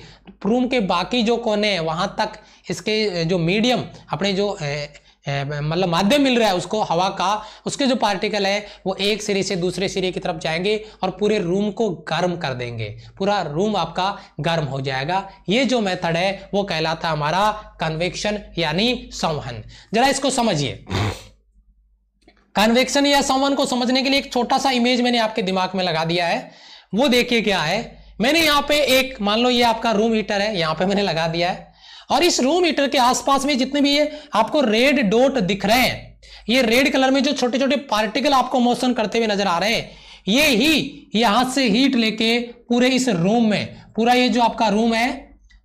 रूम के बाकी जो कोने हैं, वहाँ तक इसके जो मीडियम अपने जो मतलब माध्यम मिल रहा है उसको, हवा का, उसके जो पार्टिकल है, वो एक सिरे से दूसरे सिरे की तरफ़ जाएँगे और पूरे रूम को गर्म कर देंगे। पूरा रूम आपका गर्म हो जाएगा। ये जो मेथड है, वो कहलाता है हमारा कन्वेक्शन यानी संवहन। जरा इसको समझिए। कन्वेक्शन या संवहन को समझने के लिए एक छोटा सा इमेज मैंने आपके दिमाग में लगा दिया है। वो देखिए क्या है। मैंने यहाँ पे एक, मान लो ये आपका रूम हीटर है, यहाँ पे मैंने लगा दिया है। और इस रूम हीटर के आसपास में जितने भी ये आपको रेड डोट दिख रहे हैं, ये रेड कलर में जो छोटे छोटे पार्टिकल आपको मोशन करते हुए नज़र आ रहे हैं, ये ही यहाँ से हीट लेके पूरे इस रूम में, पूरा ये जो आपका रूम है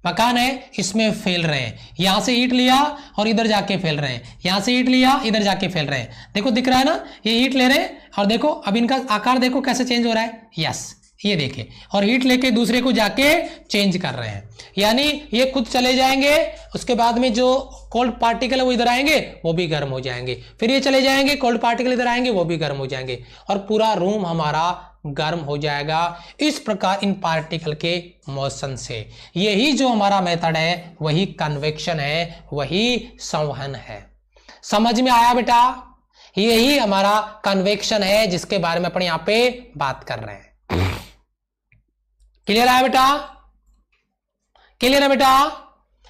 मकान है, इसमें फैल रहे हैं। यहाँ से ईट लिया और इधर जाके फैल रहे हैं। यहाँ से ईट लिया, इधर जाके फैल रहे हैं। देखो, दिख रहा है ना? ये ईट ले रहे हैं और देखो, अब इनका आकार देखो कैसे चेंज हो रहा है। यस ये देखिए और हीट लेके दूसरे को जाके चेंज कर रहे हैं। यानी ये खुद चले जाएँगे, उसके बाद में जो कोल्ड पार्टिकल है वो इधर आएँगे, वो भी गर्म हो जाएँगे। फिर ये चले जाएँगे कोल्ड पार्टिकल इधर आएँगे, वो भी गर्म हो जाएँगे। और पूरा रूम हमारा गर्म हो जाएगा इस प्रकार इन पार्टिकल के मोशन से। यही जो हमारा मेथड है, वही कन्वेक्शन है, वही संवहन है। समझ में आया बेटा? यही हमारा कन्वेक्शन है, जिसके बारे में अपन यहाँ पे बात कर रहे हैं। क्लियर है बेटा? क्लियर है बेटा?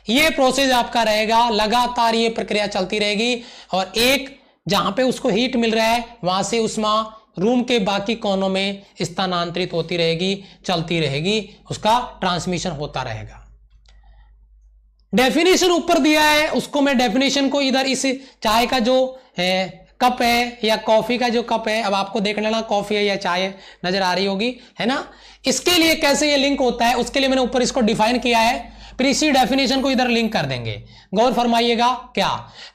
ये प्रोसेस आपका रहेगा, लगातार ये प्रक्रिया चलती रहेगी, और एक जहाँ पे उसको हीट मिल रहा है, वहाँ से उष्मा रूम के बाकी कोनों में स्थानांतरित होती रहेगी चलती रहेगी उसका ट्रांसमिशन होता रहेगा। डेफिनेशन ऊपर दिया है उसको मैं डेफिनेशन को इधर इस चाय का जो है कप है या कॉफ़ी का जो कप है अब आपको देख लेना कॉफ़ी है या चाय है, नज़र आ रही होगी है ना? इसके लिए कैसे ये लिंक होता है उसके लिए मैंने ऊपर इसको डिफाइन किया है फिर इसी डेफिनेशन को इधर लिंक कर देंगे। गौर फरमाइएगा क्या?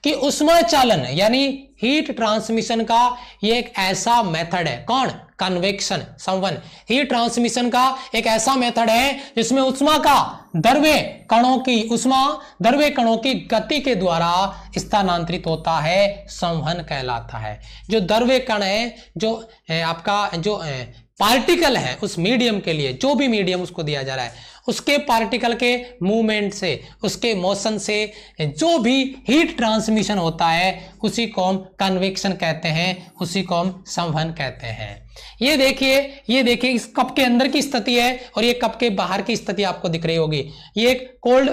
कि उष्मा चालन यानी हीट ट्रांसमिशन का ये एक ऐसा मेथड है। कौन? कन्वेक्शन संवन। हीट ट्रांसमिशन का एक ऐसा मेथड है जिसमें उष्मा का द्रव्य कणों की, उष्मा द्रव्य कणों की गति के द्वारा स्थानांतरित होता है संवहन कहलाता है। जो द्रव्य कण है, जो आपका जो पार्टिकल है, उस मीडियम के लिए, जो भी मीडियम उसको दिया जा रहा है उसके पार्टिकल के मूवमेंट से, उसके मोशन से, जो भी हीट ट्रांसमिशन होता है, उसी को हम कन्वेक्शन कहते हैं, उसी को हम संवहन कहते हैं। ये देखिए ये देखिए इस कप के अंदर की स्थिति है और ये कप के बाहर की स्थिति आपको दिख रही होगी। ये एक कोल्ड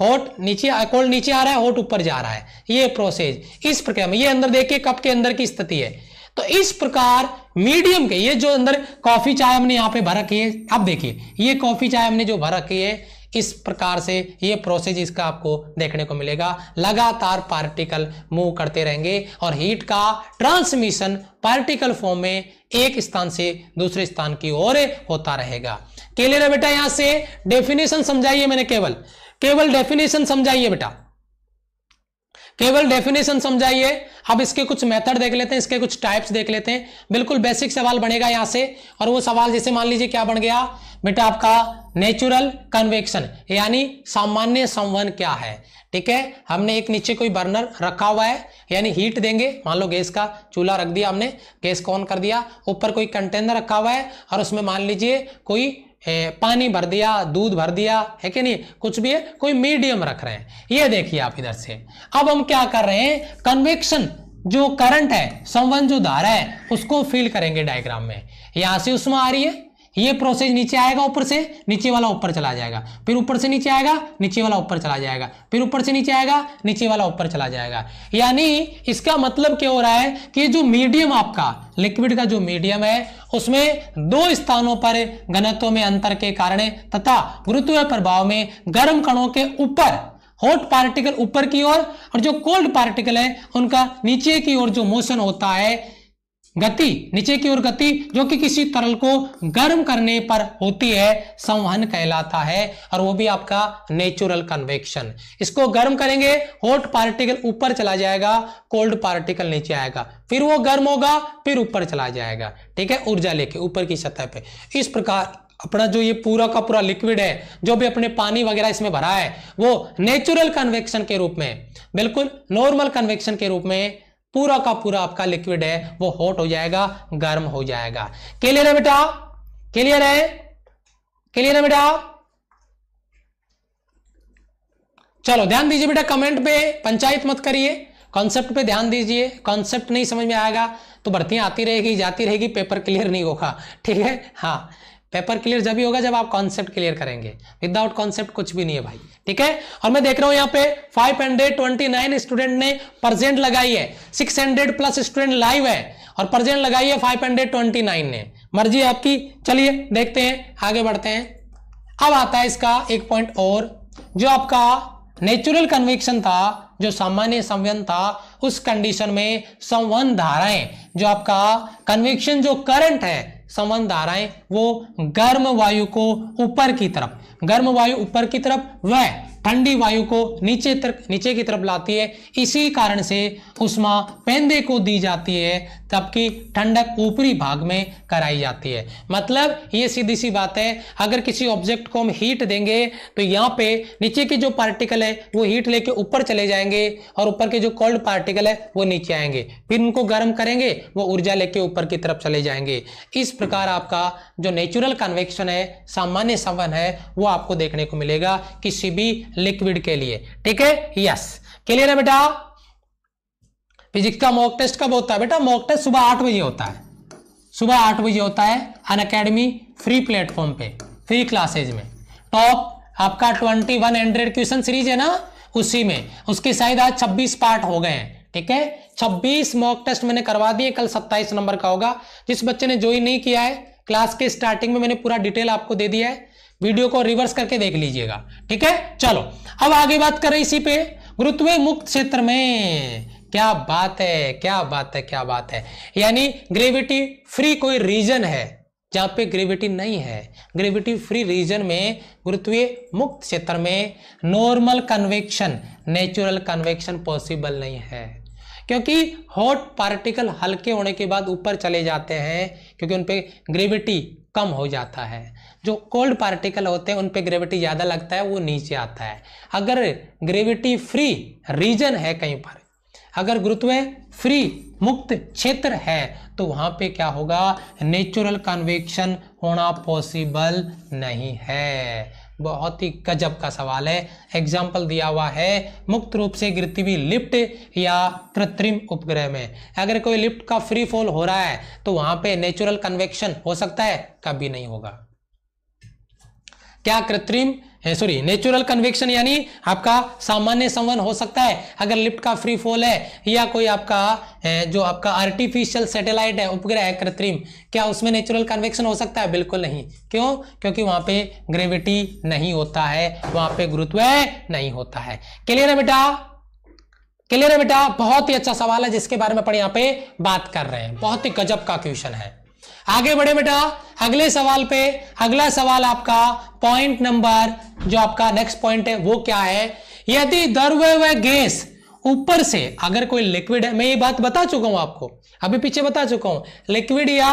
हॉट नीचे कोल्ड नीचे आ रहा है हॉट ऊपर जा रहा है। ये प्रोसेस इस प्रक्रिया में, ये अंदर देखिए कप के अंदर की स्थिति है। तो इस प्रकार मीडियम के, ये जो अंदर कॉफ़ी चाय हमने यहाँ पे भर रखी है अब देखिए, ये कॉफ़ी चाय हमने जो भर रखी है, इस प्रकार से ये प्रोसेस इसका आपको देखने को मिलेगा। लगातार पार्टिकल मूव करते रहेंगे और हीट का ट्रांसमिशन पार्टिकल फॉर्म में एक स्थान से दूसरे स्थान की ओर होता रहेगा। क्लियर है बेटा यहाँ से? डेफिनेशन समझाइए मैंने केवल। केवल डेफिनेशन समझाइए बेटा। केवल डेफिनेशन समझाइए। अब इसके कुछ मेथड देख लेते हैं, इसके कुछ टाइप्स देख लेते हैं। बिल्कुल बेसिक सवाल बनेगा यहाँ से। और वो सवाल जैसे मान लीजिए क्या बन गया? बेटा आपका नेचुरल कन्वेक्शन यानी सामान्य संवहन क्या है? ठीक है? हमने एक नीचे कोई बर्नर रखा हुआ है, यानी हीट देंगे। मान लो गैस का चूल्हा रख दिया हमने, गैस को ऑन कर दिया। ऊपर कोई कंटेनर रखा हुआ है, और उसमें मान लीजिए कोई पानी भर दिया, दूध भर दिया, है कि नहीं? कुछ भी है, कोई मीडियम रख रहे हैं। ये देखिए आप इधर से। अब हम क्या कर रहे हैं? कन्वेक्शन जो करंट है संवन जो धारा है, उसको फील करेंगे डायग्राम में। यहाँ से उसमें आ रही है ये प्रोसेस नीचे आएगा ऊपर से नीचे वाला ऊपर चला जाएगा। फिर ऊपर से नीचे आएगा नीचे वाला ऊपर चला जाएगा। फिर ऊपर से नीचे आएगा नीचे वाला ऊपर चला जाएगा। यानी इसका मतलब क्या हो रहा है कि जो मीडियम आपका लिक्विड का जो मीडियम है उसमें दो स्थानों पर घनत्व में अंतर के कारण तथा गुरुत्व प्रभाव में गर्म कणों के ऊपर हॉट पार्टिकल ऊपर की ओर और, और जो कोल्ड पार्टिकल है उनका नीचे की ओर जो मोशन होता है गति, नीचे की ओर गति, जो कि किसी तरल को गर्म करने पर होती है, संवहन कहलाता है, और वो भी आपका नेचुरल कन्वेक्शन इसको गर्म करेंगे हॉट पार्टिकल ऊपर चला जाएगा कोल्ड पार्टिकल नीचे आएगा. फिर वो गर्म होगा, फिर ऊपर चला जाएगा. ठीक है? ऊर्जा लेके, ऊपर की सतह पे. इस प्रकार अपना जो ये पूरा का पूरा लिक्विड है, जो भी अपने पानी वगैरह इसमें भरा है, वो नेचुरल कन्वेक्शन के रूप में, बिल्कुल नॉर्मल कन्वेक्शन के रूप में पूरा का पूरा आपका लिक्विड है, वो हॉट हो जाएगा, गर्म हो जाएगा। क्लियर है बेटा? क्लियर है? क्लियर है बेटा? चलो, ध्यान दीजिए बेटा कमेंट पे, पंचायत मत करिए। कॉन्सेप्ट पे ध्यान दीजिए। कॉन्सेप्ट नहीं समझ में आएगा तो भर्तियाँ आती रहेगी, जाती रहेगी पेपर क्लियर नहीं होगा। ठीक है? हाँ। पेपर क्लियर जब ही होगा, जब आप कॉन्सेप्ट क्लियर करेंगे। विदाउट कॉन्सेप्ट कुछ भी नहीं है भाई। ठीक है? और मैं देख रहा हूँ यहाँ पे 529 स्टूडेंट ने परसेंट लगाई है। 600 प्लस स्टूडेंट लाइव है। और परसेंट लगाई है 529 ने। मर्ज़ी आपकी। चलिए, देखते हैं। आगे बढ़ते हैं। अब आता है इसका एक पॉइंट और, जो आपका नेचुरल कन्वेक्शन था, जो सामान्य संवहन था, उस कंडीशन में संवन धाराएँ, जो आपका कन्वेक्शन जो करंट है संवहन धाराएँ वो गर्म वायु को ऊपर की तरफ़, गर्म वायु ऊपर की तरफ़, वह ठंडी वायु को नीचे तरफ़ नीचे की तरफ़ लाती है। इसी कारण से उष्मा पेंदे को दी जाती है, जबकि ठंडक ऊपरी भाग में कराई जाती है। मतलब ये सीधी सी बात है, अगर किसी ऑब्जेक्ट को हम हीट देंगे तो यहाँ पे नीचे के जो पार्टिकल है, वो हीट लेके ऊपर चले जाएँगे, और ऊपर के जो कोल्ड पार्टिकल है, वो नीचे आएँगे। फिर उनको गर्म करेंगे, वो ऊर्जा लेके ऊपर की तरफ़ चले जाएँगे। इस प्रकार आपका जो नेचुरल कन्वेक्शन है, सामान्य संवन है, वो आपको देखने को मिलेगा। किसी भी लिक्विड के लिए। ठीक है? यस क्लियर है बेटा? फिजिक्स का मॉक टेस्ट कब होता है बेटा? मॉक टेस्ट सुबह आठ बजे होता है। सुबह आठ बजे होता है अन अकेडमी फ्री प्लेटफॉर्म पे फ्री क्लासेज में। टॉप आपका twenty one hundred question series है ना? उसी में। उसके शायद आज छब्बीस पार्ट हो गए हैं। ठीक है? छब्बीस मॉक टेस्ट मैंने करवा दिए, कल सत्ताईस नंबर का होगा। जिस बच्चे ने ज्वाइन नहीं किया है क्लास के स्टार्टिंग में मैंने पूरा डिटेल आपको दे दिया है। वीडियो को रिवर्स करके देख लीजिएगा। ठीक है? चलो, अब आगे बात करें इसी पे। गुरुत्व मुक्त क्षेत्र में क्या बात है, क्या बात है, क्या बात है? यानी ग्रेविटी फ्री कोई रीजन है, जहाँ पे ग्रेविटी नहीं है। ग्रेविटी फ्री रीजन में गुरुत्वीय मुक्त क्षेत्र में normal convection natural convection possible नहीं है। क्योंकि हॉट पार्टिकल हल्के होने के बाद ऊपर चले जाते हैं, क्योंकि उन पे ग्रेविटी कम हो जाता है। जो कोल्ड पार्टिकल होते हैं, उन पे ग्रेविटी ज़्यादा लगता है, वो नीचे आता है। अगर ग्रेविटी फ्री रीजन है कहीं पर, अगर गुरुत्व फ्री मुक्त क्षेत्र है तो वहाँ पे क्या होगा? नेचुरल कन्वेक्शन होना पॉसिबल नहीं है। बहुत ही गजब का सवाल है। एग्ज़ाम्पल दिया हुआ है, मुक्त रूप से गिरती हुई लिफ्ट या कृत्रिम उपग्रह में। अगर कोई लिफ्ट का फ्री फॉल हो रहा है तो वहाँ पे नेचुरल कन्वेक्शन हो सकता है, कभी नहीं होगा। क्या कृत्रिम सॉरी नेचुरल कन्वेक्शन यानी आपका सामान्य संवन हो सकता है। अगर लिफ्ट का फ्री फॉल है या कोई आपका जो आपका आर्टिफिशियल सैटेलाइट है, उपग्रह है कृत्रिम, क्या उसमें नेचुरल कन्वेक्शन हो सकता है? बिल्कुल नहीं। क्यों? क्योंकि वहाँ पे ग्रेविटी नहीं होता है, वहाँ पे गुरुत्व नहीं होता है। क्लियर है बेटा? क्लियर है बेटा? बहुत ही अच्छा सवाल है जिसके बारे में अपन यहाँ पे बात कर रहे हैं। बहुत ही गजब का क्वेश्चन है। आगे बढ़े बेटा, अगले सवाल पे, अगला सवाल आपका पॉइंट नंबर जो आपका नेक्स्ट पॉइंट है, वो क्या है? यदि द्रव्य व गैस ऊपर से, अगर कोई लिक्विड है, मैं ये बात बता चुका हूँ आपको, अभी पीछे बता चुका हूँ लिक्विड या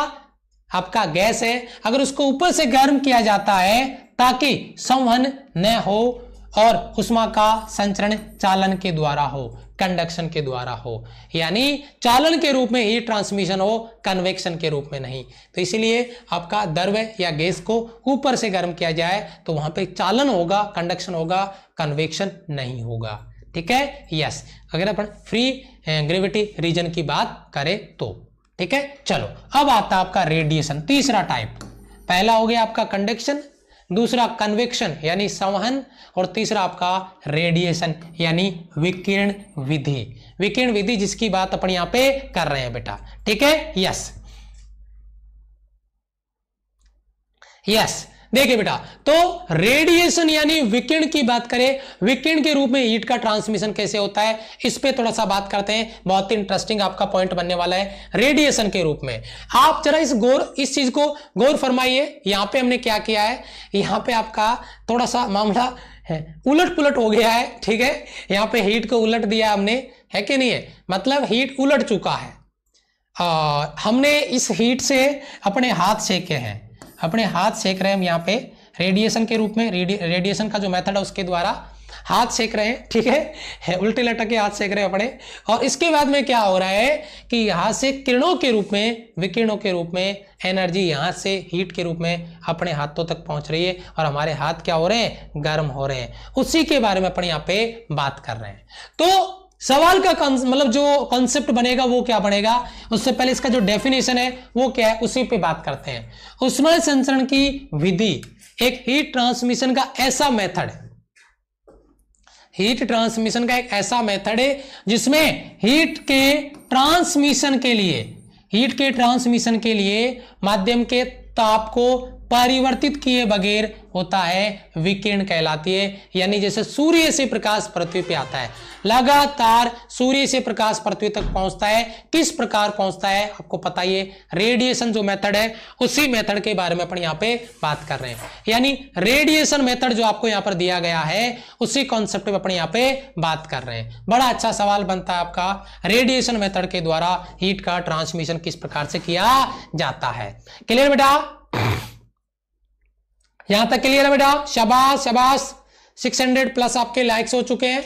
आपका गैस है, अगर उसको ऊपर से गर्म किया जाता है, ताकि संवहन न हो और उष्मा का संचरण चालन के द्वारा हो कंडक्शन के द्वारा हो। यानी चालन के रूप में ही ट्रांसमिशन हो कन्वेक्शन के रूप में नहीं। तो इसलिए आपका द्रव्य या गैस को ऊपर से गर्म किया जाए तो वहाँ पे चालन होगा कंडक्शन होगा कन्वेक्शन नहीं होगा। ठीक है? यस अगर अपन फ्री ग्रेविटी रीजन की बात करें तो। ठीक है? चलो, अब आता आपका रेडिएशन तीसरा टाइप पहला हो गया आपका कंडक्शन दूसरा कन्वेक्शन यानी संवहन, और तीसरा आपका रेडिएशन यानी विकिरण विधि। विकिरण विधि जिसकी बात अपन यहाँ पे कर रहे हैं बेटा। ठीक है? यस यस देखिए बेटा तो रेडिएशन यानी विकिरण की बात करें विकिरण के रूप में हीट का ट्रांसमिशन कैसे होता है इस पे थोड़ा सा बात करते हैं। बहुत ही इंटरेस्टिंग आपका पॉइंट बनने वाला है रेडिएशन के रूप में। आप जरा इस गौर इस चीज़ को गौर फरमाइए यहाँ पे हमने क्या किया है यहाँ पे आपका थोड़ा सा मामला है उलट पुलट हो गया है ठीक है? यहाँ पे हीट को उलट दिया हमने है कि नहीं है? मतलब हीट उलट चुका है। आ, हमने इस हीट से अपने हाथ सेके हैं। अपने हाथ सेक रहे हैं हम यहाँ पे। रेडिएशन के रूप में रेडिएशन का जो मेथड है उसके द्वारा हाथ सेक रहे हैं ठीक है, है उल्टे लटक के हाथ सेक रहे हैं अपने। और इसके बाद में क्या हो रहा है कि यहाँ से किरणों के रूप में विकिरणों के रूप में एनर्जी यहाँ से हीट के रूप में अपने हाथों तक पहुँच रही है और हमारे हाथ क्या हो रहे हैं? गर्म हो रहे हैं। उसी के बारे में अपन यहाँ पे बात कर रहे हैं। तो सवाल का मतलब जो कॉन्सेप्ट बनेगा, वो क्या बनेगा? उससे पहले इसका जो डेफिनेशन है, वो क्या है? उसी पे बात करते हैं। उष्मा संचरण की विधि एक हीट ट्रांसमिशन का ऐसा मेथड हीट ट्रांसमिशन का एक ऐसा मेथड है, जिसमें हीट के ट्रांसमिशन के लिए हीट के ट्रांसमिशन के लिए माध्यम के ताप को परिवर्तित किए बगैर होता है, विकिरण कहलाती है, यानी जैसे सूर्य से प्रकाश पृथ्वी पे आता है। लगातार सूर्य से प्रकाश पृथ्वी तक पहुँचता है। किस प्रकार पहुँचता है, आपको पता ही है। रेडिएशन जो मेथड है, उसी मेथड के बारे में अपन यहाँ पे बात कर रहे हैं। यानी रेडिएशन मेथड जो आपको यहाँ पर दिया गया है, उसी कॉन्सेप्ट में अपन यहाँ पे बात कर रहे हैं। बड़ा अच्छा सवाल बनता है आपका, रेडिएशन मेथड के द्वारा हीट का ट्रांसमिशन किस प्रकार से किया जाता है। क्लियर बेटा? यहाँ तक क्लियर है बेटा? शबाश शबाश। 600 प्लस आपके लाइक्स हो चुके हैं।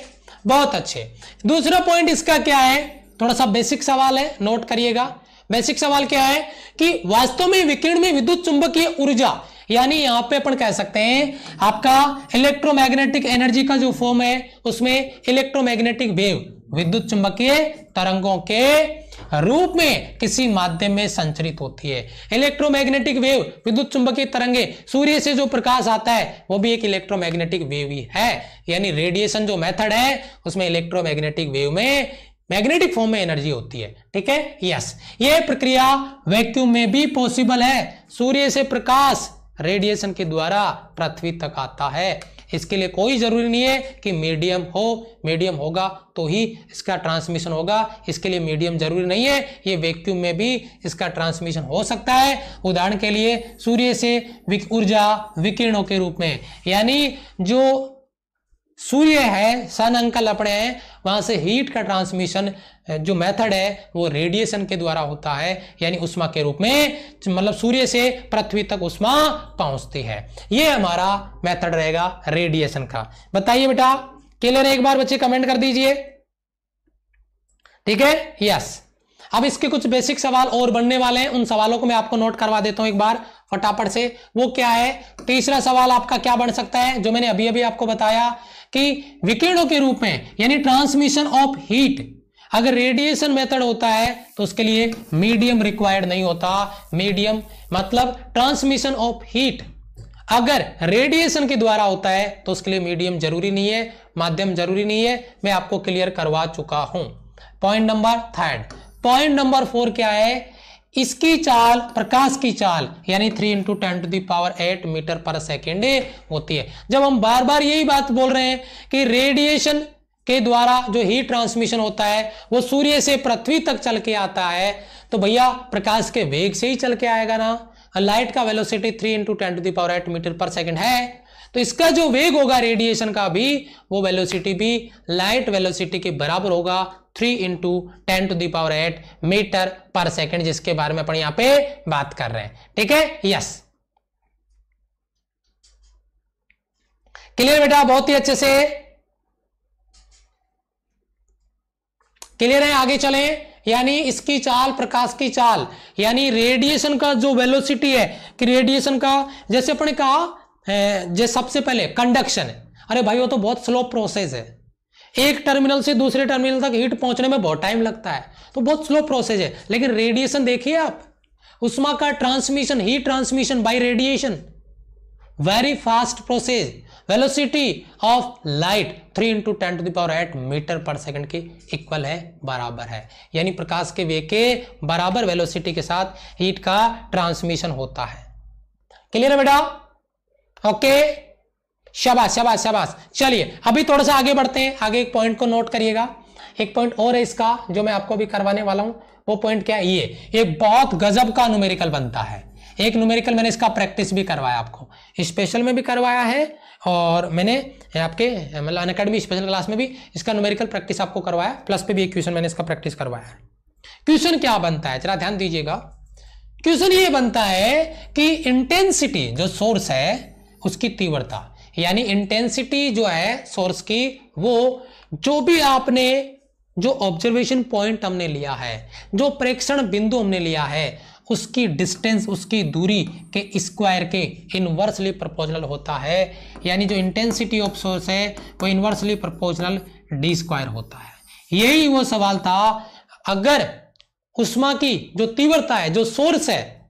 बहुत अच्छे। दूसरा पॉइंट इसका क्या है? थोड़ा सा बेसिक सवाल है नोट करिएगा। बेसिक सवाल क्या है? कि वास्तव में विकिरण में विद्युत चुंबकीय ऊर्जा, यानी यहाँ पे अपन कह सकते हैं, आपका इलेक्ट्रोमैग्नेटिक एनर्जी का जो फॉर्म है, उसमें इलेक्ट्रोमैग्नेटिक वेव विद्युत चुंबकीय तरंगों के रूप में किसी माध्यम में संचरित होती है। इलेक्ट्रोमैग्नेटिक वेव विद्युत चुंबकीय तरंगे सूर्य से जो प्रकाश आता है, वो भी एक इलेक्ट्रोमैग्नेटिक वेव ही है। यानी रेडिएशन जो मेथड है, उसमें इलेक्ट्रोमैग्नेटिक वेव में मैग्नेटिक फॉर्म में एनर्जी होती है। ठीक है? यस ये प्रक्रिया वैक्यूम में भी पॉसिबल है। सूर्य से प्रकाश रेडिएशन के द्वारा पृथ्वी तक आता है। इसके लिए कोई ज़रूरी नहीं है कि मीडियम हो मीडियम होगा तो ही इसका ट्रांसमिशन होगा। इसके लिए मीडियम ज़रूरी नहीं है, ये वैक्यूम में भी इसका ट्रांसमिशन हो सकता है। उदाहरण के लिए सूर्य से ऊर्जा विकिरणों के रूप में, यानी जो सूर्य है सन अंकल अपने हैं, वहाँ से हीट का ट्रांसमिशन जो मेथड है, वो रेडिएशन के द्वारा होता है, यानी उष्मा के रूप में मतलब सूर्य से पृथ्वी तक उष्मा पहुँचती है। ये हमारा मेथड रहेगा रेडिएशन का। बताइए बेटा क्लियर एक बार बच्चे कमेंट कर दीजिए। ठीक है? यस अब इसके कुछ बेसिक सवाल और बनने वाले हैं। उन सवालों को मैं आपको नोट करवा देता हूँ एक बार। फटाफट से। वो क्या है? तीसरा सवाल आपका क्या बन सकता है? जो मैंने अभी अभी आपको बताया कि विकिरणों के रूप में, यानी ट्रांसमिशन ऑफ़ हीट अगर रेडिएशन मेथड होता है तो उसके लिए मीडियम रिक्वायर्ड नहीं होता। मीडियम मतलब ट्रांसमिशन ऑफ़ हीट अगर रेडिएशन के द्वारा होता है तो उसके लिए मीडियम ज़रूरी नहीं है, माध्यम ज़रूरी नहीं है। मैं आपको क्लियर करवा चुका हूँ। Point number third point number four क्या है? इसकी चाल, प्रकाश की चाल, यानी three into ten to the power eight metre per second होती है। जब हम बार बार यही बात बोल रहे हैं कि रेडिएशन के द्वारा जो हीट ट्रांसमिशन होता है, वो सूर्य से पृथ्वी तक चल के आता है तो भैया प्रकाश के वेग से ही चल के आएगा ना। लाइट का velocity three into ten to the power eight metre per second है। तो इसका जो वेग होगा रेडिएशन का भी, वो वेलोसिटी भी, लाइट वेलोसिटी के बराबर होगा three into ten to the power eight metre per second जिसके बारे में अपन यहाँ पे बात कर रहे हैं। ठीक है? यस क्लियर बेटा? बहुत ही अच्छे से। क्लियर है? आगे चलें। यानी इसकी चाल, प्रकाश की चाल, यानी रेडिएशन का जो वेलोसिटी है, कि रेडिएशन का, जैसे अपने कहा जैसे सबसे पहले कंडक्शन है। अरे भाई, वो तो बहुत स्लो प्रोसेस है। एक टर्मिनल से दूसरे टर्मिनल तक हीट पहुँचने में बहुत टाइम लगता है। तो बहुत स्लो प्रोसेस है। लेकिन रेडिएशन देखिए आप, उष्मा का transmission heat transmission by radiation very fast process velocity of light three into ten to the power eight metre per second के इक्वल है, बराबर है। यानी प्रकाश के वेग के बराबर वेलोसिटी के साथ हीट का ट्रांसमिशन होता है। क्लियर है बेटा? ओके शाबाश शाबाश शाबाश। चलिए, अभी थोड़ा सा आगे बढ़ते हैं। आगे एक पॉइंट को नोट करिएगा। एक पॉइंट और है इसका, जो मैं आपको अभी करवाने वाला हूँ। वो पॉइंट क्या है? ये एक बहुत गजब का न्यूमेरिकल बनता है। एक न्यूमेरिकल मैंने इसका प्रैक्टिस भी करवाया आपको। स्पेशल में भी करवाया है और मैंने आपके मतलब अन अकेडमी स्पेशल क्लास में भी इसका न्यूमेरिकल प्रैक्टिस आपको करवाया। प्लस पे भी एक क्वेश्चन मैंने इसका प्रैक्टिस करवाया है। क्वेश्चन क्या बनता है? जरा ध्यान दीजिएगा। क्वेश्चन ये बनता है कि इंटेंसिटी जो सोर्स है उसकी तीव्रता, यानी इंटेंसिटी जो है सोर्स की, वो जो भी आपने, जो ऑब्जर्वेशन पॉइंट हमने लिया है, जो प्रेक्षण बिंदु हमने लिया है, उसकी डिस्टेंस उसकी दूरी के स्क्वायर के इनवर्सली प्रपोजनल होता है, यानी जो इंटेंसिटी ऑफ़ सोर्स है, वो इनवर्सली प्रपोजनल डी स्क्वायर होता है। यही वो सवाल था, अगर उष्मा की जो तीव्रता है, जो सोर्स है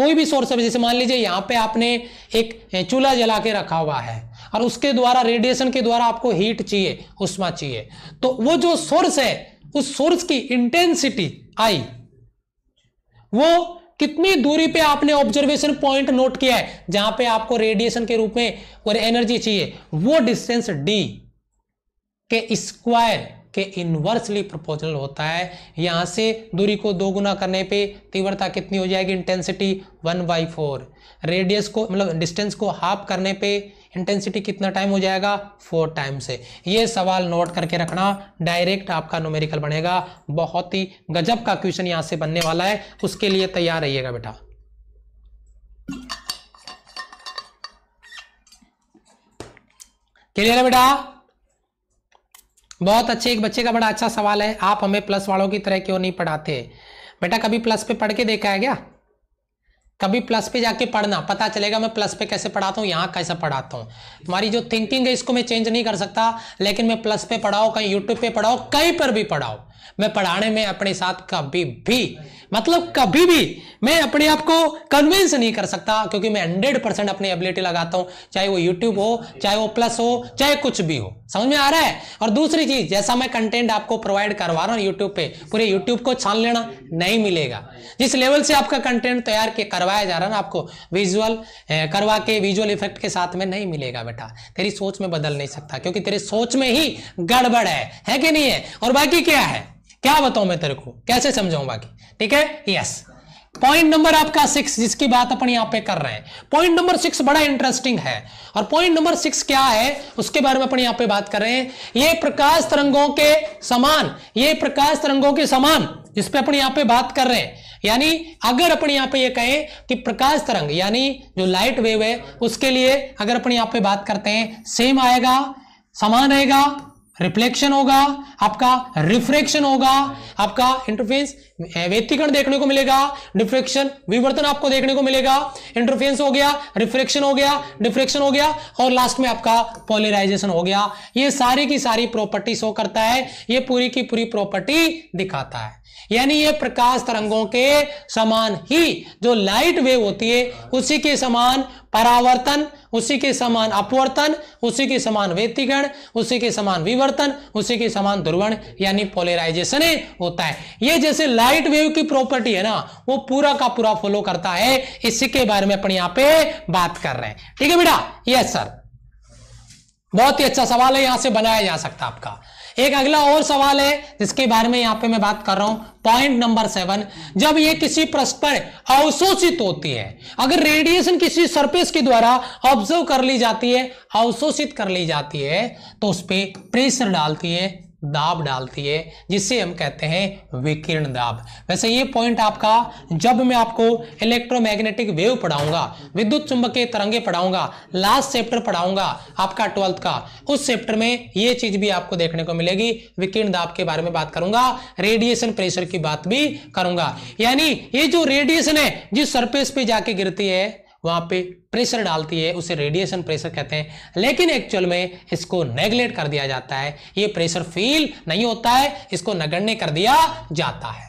कोई भी सोर्स जैसे मान लीजिए यहाँ पे आपने एक चूल्हा जला के रखा हुआ है और उसके द्वारा रेडिएशन के द्वारा आपको हीट चाहिए, उष्मा चाहिए। तो वो जो सोर्स है, उस सोर्स की इंटेंसिटी आई वो कितनी दूरी पे आपने ऑब्जर्वेशन पॉइंट नोट किया है, जहाँ पे आपको रेडिएशन के रूप में और एनर्जी चाहिए, वो डिस्टेंस डी के स्क्वायर के इनवर्सली प्रोपोर्शनल होता है। यहाँ से दूरी को दो गुना करने पे तीव्रता कितनी हो जाएगी? Intensity one by four radius को मतलब डिस्टेंस को हाफ़ करने पे इंटेंसिटी कितना टाइम हो जाएगा? फोर टाइम से ये सवाल नोट करके रखना। डायरेक्ट आपका न्यूमेरिकल बनेगा। बहुत ही गजब का क्वेश्चन यहाँ से बनने वाला है। उसके लिए तैयार रहिएगा बेटा। क्लियर है बेटा? बहुत अच्छे, एक बच्चे का बड़ा अच्छा सवाल है, आप हमें प्लस वालों की तरह क्यों नहीं पढ़ाते? बेटा, कभी प्लस पे पढ़ के देखा है क्या? कभी प्लस पे जाके पढ़ना, पता चलेगा मैं प्लस पे कैसे पढ़ाता हूँ, यहाँ कैसे पढ़ाता हूँ। तुम्हारी जो थिंकिंग है, इसको मैं चेंज नहीं कर सकता, लेकिन मैं प्लस पे पढ़ाओ, कहीं यूट्यूब पे पढ़ाओ, कहीं पर भी पढ़ाओ। मैं पढ़ाने में अपने साथ कभी भी मतलब कभी भी मैं अपने आप को कन्विंस नहीं कर सकता क्योंकि मैं हंड्रेड परसेंट अपनी एबिलिटी लगाता हूँ चाहे वो यूट्यूब हो चाहे वो प्लस हो चाहे कुछ भी हो। समझ में आ रहा है? और दूसरी चीज़ जैसा मैं कंटेंट आपको प्रोवाइड करवा रहा हूँ यूट्यूब पे पूरे यूट्यूब को छान लेना नहीं मिलेगा। जिस लेवल से आपका कंटेंट तैयार के करवाया जा रहा है ना आपको विजुअल करवा के विजुअल इफ़ेक्ट के साथ में नहीं मिलेगा बेटा। तेरी सोच में बदल नहीं सकता क्योंकि तेरी सोच में ही गड़बड़ है, है कि नहीं है? और बाकी क्या है? क्या बताऊँ मैं तेरे को? कैसे समझाऊं बाकी? ठीक है? यस पॉइंट नंबर आपका सिक्स जिसकी बात अपन यहाँ पे कर रहे हैं। पॉइंट नंबर सिक्स बड़ा इंटरेस्टिंग है। और पॉइंट नंबर सिक्स क्या है, उसके बारे में अपन यहाँ पे बात कर रहे हैं। ये प्रकाश तरंगों के समान, ये प्रकाश तरंगों के समान, जिस पे अपन यहाँ पे बात कर रहे हैं। यानी अगर अपन यहाँ पे ये कहें कि प्रकाश तरंग, यानी जो लाइट वेव है, उसके लिए अगर अपन यहाँ पे बात करते हैं सेम आएगा, समान रहेगा रिफ्लेक्शन होगा आपका रिफ्रेक्शन होगा आपका इंटरफेरेंस व्यक्तिकरण देखने को मिलेगा डिफ्रेक्शन विवर्तन आपको देखने को मिलेगा इंटरफेरेंस हो गया रिफ्रेक्शन हो गया डिफ्रेक्शन हो गया, और लास्ट में आपका पोलराइजेशन हो गया। ये सारी की सारी प्रॉपर्टी शो करता है, ये पूरी की पूरी प्रॉपर्टी दिखाता है। यानी ये प्रकाश तरंगों के समान ही, जो लाइट वेव होती है, उसी के समान परावर्तन, उसी के समान अपवर्तन, उसी के समान व्यतिकरण, उसी के समान विवर्तन, उसी के समान ध्रुवण यानी पोलराइजेशन होता है। ये जैसे लाइट वेव की प्रॉपर्टी है ना, वो पूरा का पूरा फॉलो करता है। इसी के बारे में अपन यहाँ पे बात कर रहे हैं। ठीक है बेटा? यस सर बहुत ही अच्छा सवाल है, यहाँ से बनाया जा सकता आपका। एक अगला और सवाल है, जिसके बारे में यहाँ पे मैं बात कर रहा हूँ। पॉइंट नंबर सेवन जब ये किसी पृष्ठ पर अवशोषित होती है, अगर रेडिएशन किसी सरफेस के द्वारा ऑब्ज़र्व कर ली जाती है, अवशोषित कर ली जाती है तो उस पर प्रेशर डालती है। दाब डालती है, जिसे हम कहते हैं विकिरण दाब। वैसे ये पॉइंट आपका, जब मैं आपको इलेक्ट्रोमैग्नेटिक वेव पढ़ाऊँगा, विद्युत चुंबकीय तरंगे पढ़ाऊँगा लास्ट चैप्टर पढ़ाऊँगा, आपका ट्वेल्थ का, उस चैप्टर में ये चीज़ भी आपको देखने को मिलेगी। विकिरण दाब के बारे में बात करूँगा रेडिएशन प्रेशर की बात भी करूँगा। यानी ये जो रेडिएशन है, जिस सरफेस पे जाके गिरती है वहाँ पे प्रेशर डालती है, उसे रेडिएशन प्रेशर कहते हैं। लेकिन एक्चुअल में इसको नेग्लेक्ट कर दिया जाता है। ये प्रेशर फील नहीं होता है, इसको नगण्य कर दिया जाता है।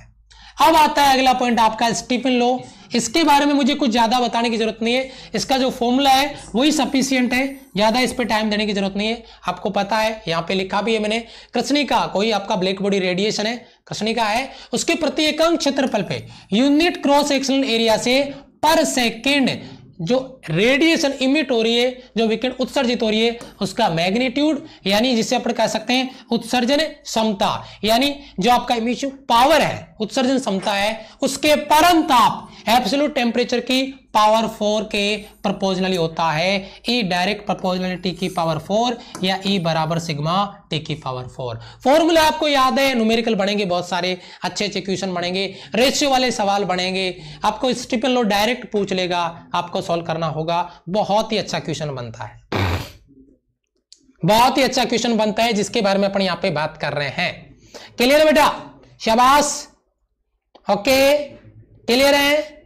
अब आता है अगला पॉइंट आपका स्टीफन लो इसके बारे में मुझे कुछ ज़्यादा बताने की ज़रूरत नहीं है। इसका जो फॉर्मूला है, वही सफिशियंट है। ज़्यादा इस पर टाइम देने की ज़रूरत नहीं है। आपको पता है, यहाँ पे लिखा भी है मैंने, कृष्णिका, कोई आपका ब्लैक बॉडी रेडिएशन है? कृष्णिका है। उसके प्रति एकांक क्षेत्रफल पे यूनिट क्रॉस सेक्शनल एरिया से पर सेकेंड जो रेडिएशन इमिट हो रही है, जो विकिरण उत्सर्जित हो रही है, उसका मैग्नीट्यूड यानी जिसे अपन कह सकते हैं, उत्सर्जन क्षमता यानी जो आपका इमिशन पावर है, उत्सर्जन क्षमता है, उसके परम ताप एब्सोल्यूट टेम्परेचर की पावर फोर के प्रपोजनली होता है। ई डायरेक्ट प्रपोजनलिटी की पावर फोर या ई e बराबर सिग्मा टी की पावर फोर फॉर्मूला आपको याद है न्यूमेरिकल बनेंगे, बहुत सारे अच्छे अच्छे क्वेश्चन बनेंगे रेशियो वाले सवाल बनेंगे। आपको स्टिपल लो डायरेक्ट पूछ लेगा, आपको सॉल्व करना होगा। बहुत ही अच्छा क्वेश्चन बनता है। बहुत ही अच्छा क्वेश्चन बनता है, जिसके बारे में अपन यहाँ पे बात कर रहे हैं। क्लियर बेटा? शाबाश। ओके क्लियर है?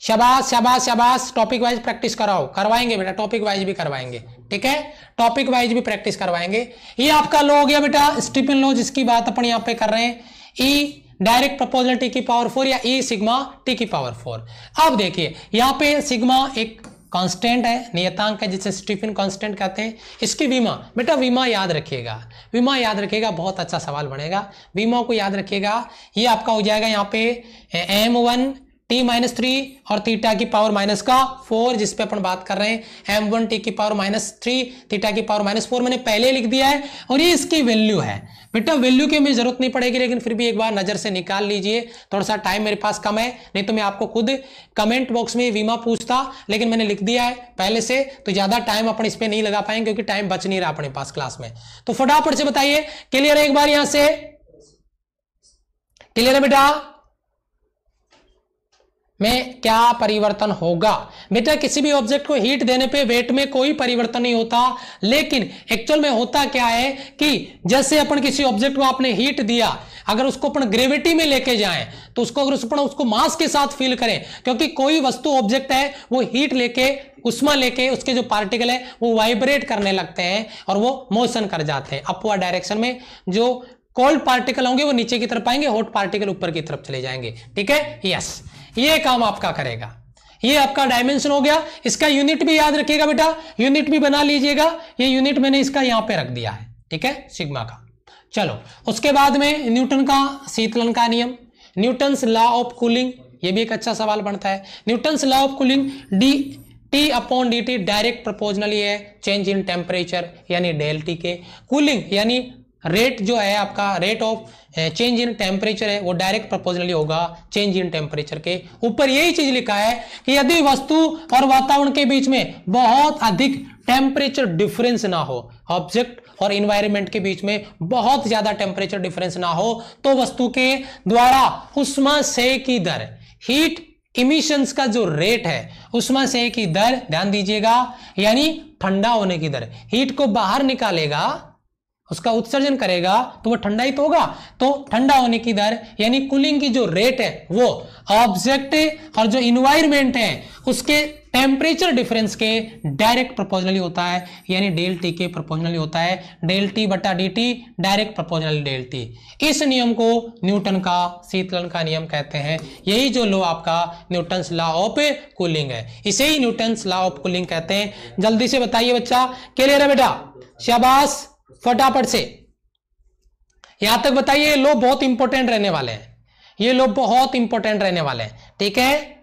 शबाश शबाश शबाश। टॉपिक वाइज प्रैक्टिस कराओ। करवाएँगे बेटा टॉपिक वाइज भी करवाएँगे। ठीक है? टॉपिक वाइज भी प्रैक्टिस करवाएँगे। ये आपका लो हो गया बेटा। स्टीफन लो जिसकी बात अपन यहाँ पे कर रहे हैं। ई डायरेक्ट प्रपोजल टी की पावर फोर या ई सिग्मा टी की पावर फोर अब देखिए, यहाँ पे सिग्मा एक कांस्टेंट है, नियतांक है, जिसे स्टीफन कांस्टेंट कहते हैं। इसकी विमा, बेटा विमा याद रखिएगा। विमा याद रखिएगा, बहुत अच्छा सवाल बनेगा। विमा को याद रखिएगा। ये आपका हो जाएगा यहाँ पे M one T minus three और थीटा की पावर माइनस का फोर जिसपे अपन बात कर रहे हैं एम वन टी की पावर माइनस थ्री थीटा की पावर माइनस फोर मैंने पहले लिख दिया है और ये इसकी वैल्यू है। बेटा वैल्यू की हमें ज़रूरत नहीं पड़ेगी, लेकिन फिर भी एक बार नज़र से निकाल लीजिए। थोड़ा सा टाइम मेरे पास कम है, नहीं तो मैं आपको खुद कमेंट बॉक्स में वीमा पूछता, लेकिन मैंने लिख दिया है पहले से तो ज़्यादा टाइम अपन इस पर नहीं लगा पाएँगे, क्योंकि टाइम बच नहीं रहा अपने पास क्लास में। तो फटाफट से बताइए क्लियर है एक बार यहाँ से? क्लियर है बेटा? में क्या परिवर्तन होगा? बेटा किसी भी ऑब्जेक्ट को हीट देने पे वेट में कोई परिवर्तन नहीं होता। लेकिन एक्चुअल में होता क्या है कि जैसे अपन किसी ऑब्जेक्ट को आपने हीट दिया, अगर उसको अपन ग्रेविटी में लेके जाएँ तो उसको अगर अपन उसको मास के साथ फील करें, क्योंकि कोई वस्तु ऑब्जेक्ट है, वो हीट लेके, उष्मा लेके, उसके जो पार्टिकल है, वो वाइब्रेट करने लगते हैं और वो मोशन कर जाते हैं। अपवर्ड डायरेक्शन में जो कोल्ड पार्टिकल होंगे, वो नीचे की तरफ़ आएँगे हॉट पार्टिकल ऊपर की तरफ़ चले जाएँगे। ठीक है? यस ये काम आपका करेगा। ये आपका डायमेंशन हो गया। इसका यूनिट भी याद रखिएगा बेटा। यूनिट भी बना लीजिएगा। ये यूनिट मैंने इसका यहाँ पे रख दिया है। ठीक है? सिग्मा का। चलो, उसके बाद में न्यूटन का शीतलन का नियम। न्यूटन लॉ ऑफ़ कूलिंग ये भी एक अच्छा सवाल बनता है। Newton law of cooling D T upon D T direct proportionally है चेंज इन टेम्परेचर यानी डेल टी के। कूलिंग यानी रेट जो है आपका rate of change in temperature है, वो डायरेक्ट प्रपोजनली होगा चेंज इन टेम्परेचर के। ऊपर यही चीज़ लिखा है कि यदि वस्तु और वातावरण के बीच में बहुत अधिक टेम्परेचर डिफरेंस ना हो ऑब्जेक्ट और इन्वायरमेंट के बीच में बहुत ज़्यादा टेम्परेचर डिफरेंस ना हो तो वस्तु के द्वारा उष्मा से की दर हीट इमिशंस का जो रेट है, उष्मा से की दर, ध्यान दीजिएगा, यानी ठंडा होने की दर हीट को बाहर निकालेगा उसका उत्सर्जन करेगा तो वो ठंडा ही तो होगा। तो ठंडा होने की दर, यानी कूलिंग की जो रेट है, वो ऑब्जेक्ट और जो इन्वायरमेंट है, उसके टेम्परेचर डिफरेंस के डायरेक्ट प्रोपोर्शनली होता है। यानी डेल टी के प्रोपोर्शनली होता है। डेल टी बटा D T direct proportionally del T. इस नियम को न्यूटन का, शीतलन का नियम कहते हैं। यही जो लो आपका न्यूटन लॉ ऑफ़ कूलिंग है। इसे ही न्यूटन लॉ ऑफ़ कूलिंग कहते हैं। जल्दी से बताइए बच्चा। क्लियर है बेटा? शाबाश। फटाफट से। यहाँ तक बताइए लो बहुत इंपॉर्टेंट रहने वाले हैं। ये लो बहुत इंपॉर्टेंट रहने वाले हैं। ठीक है?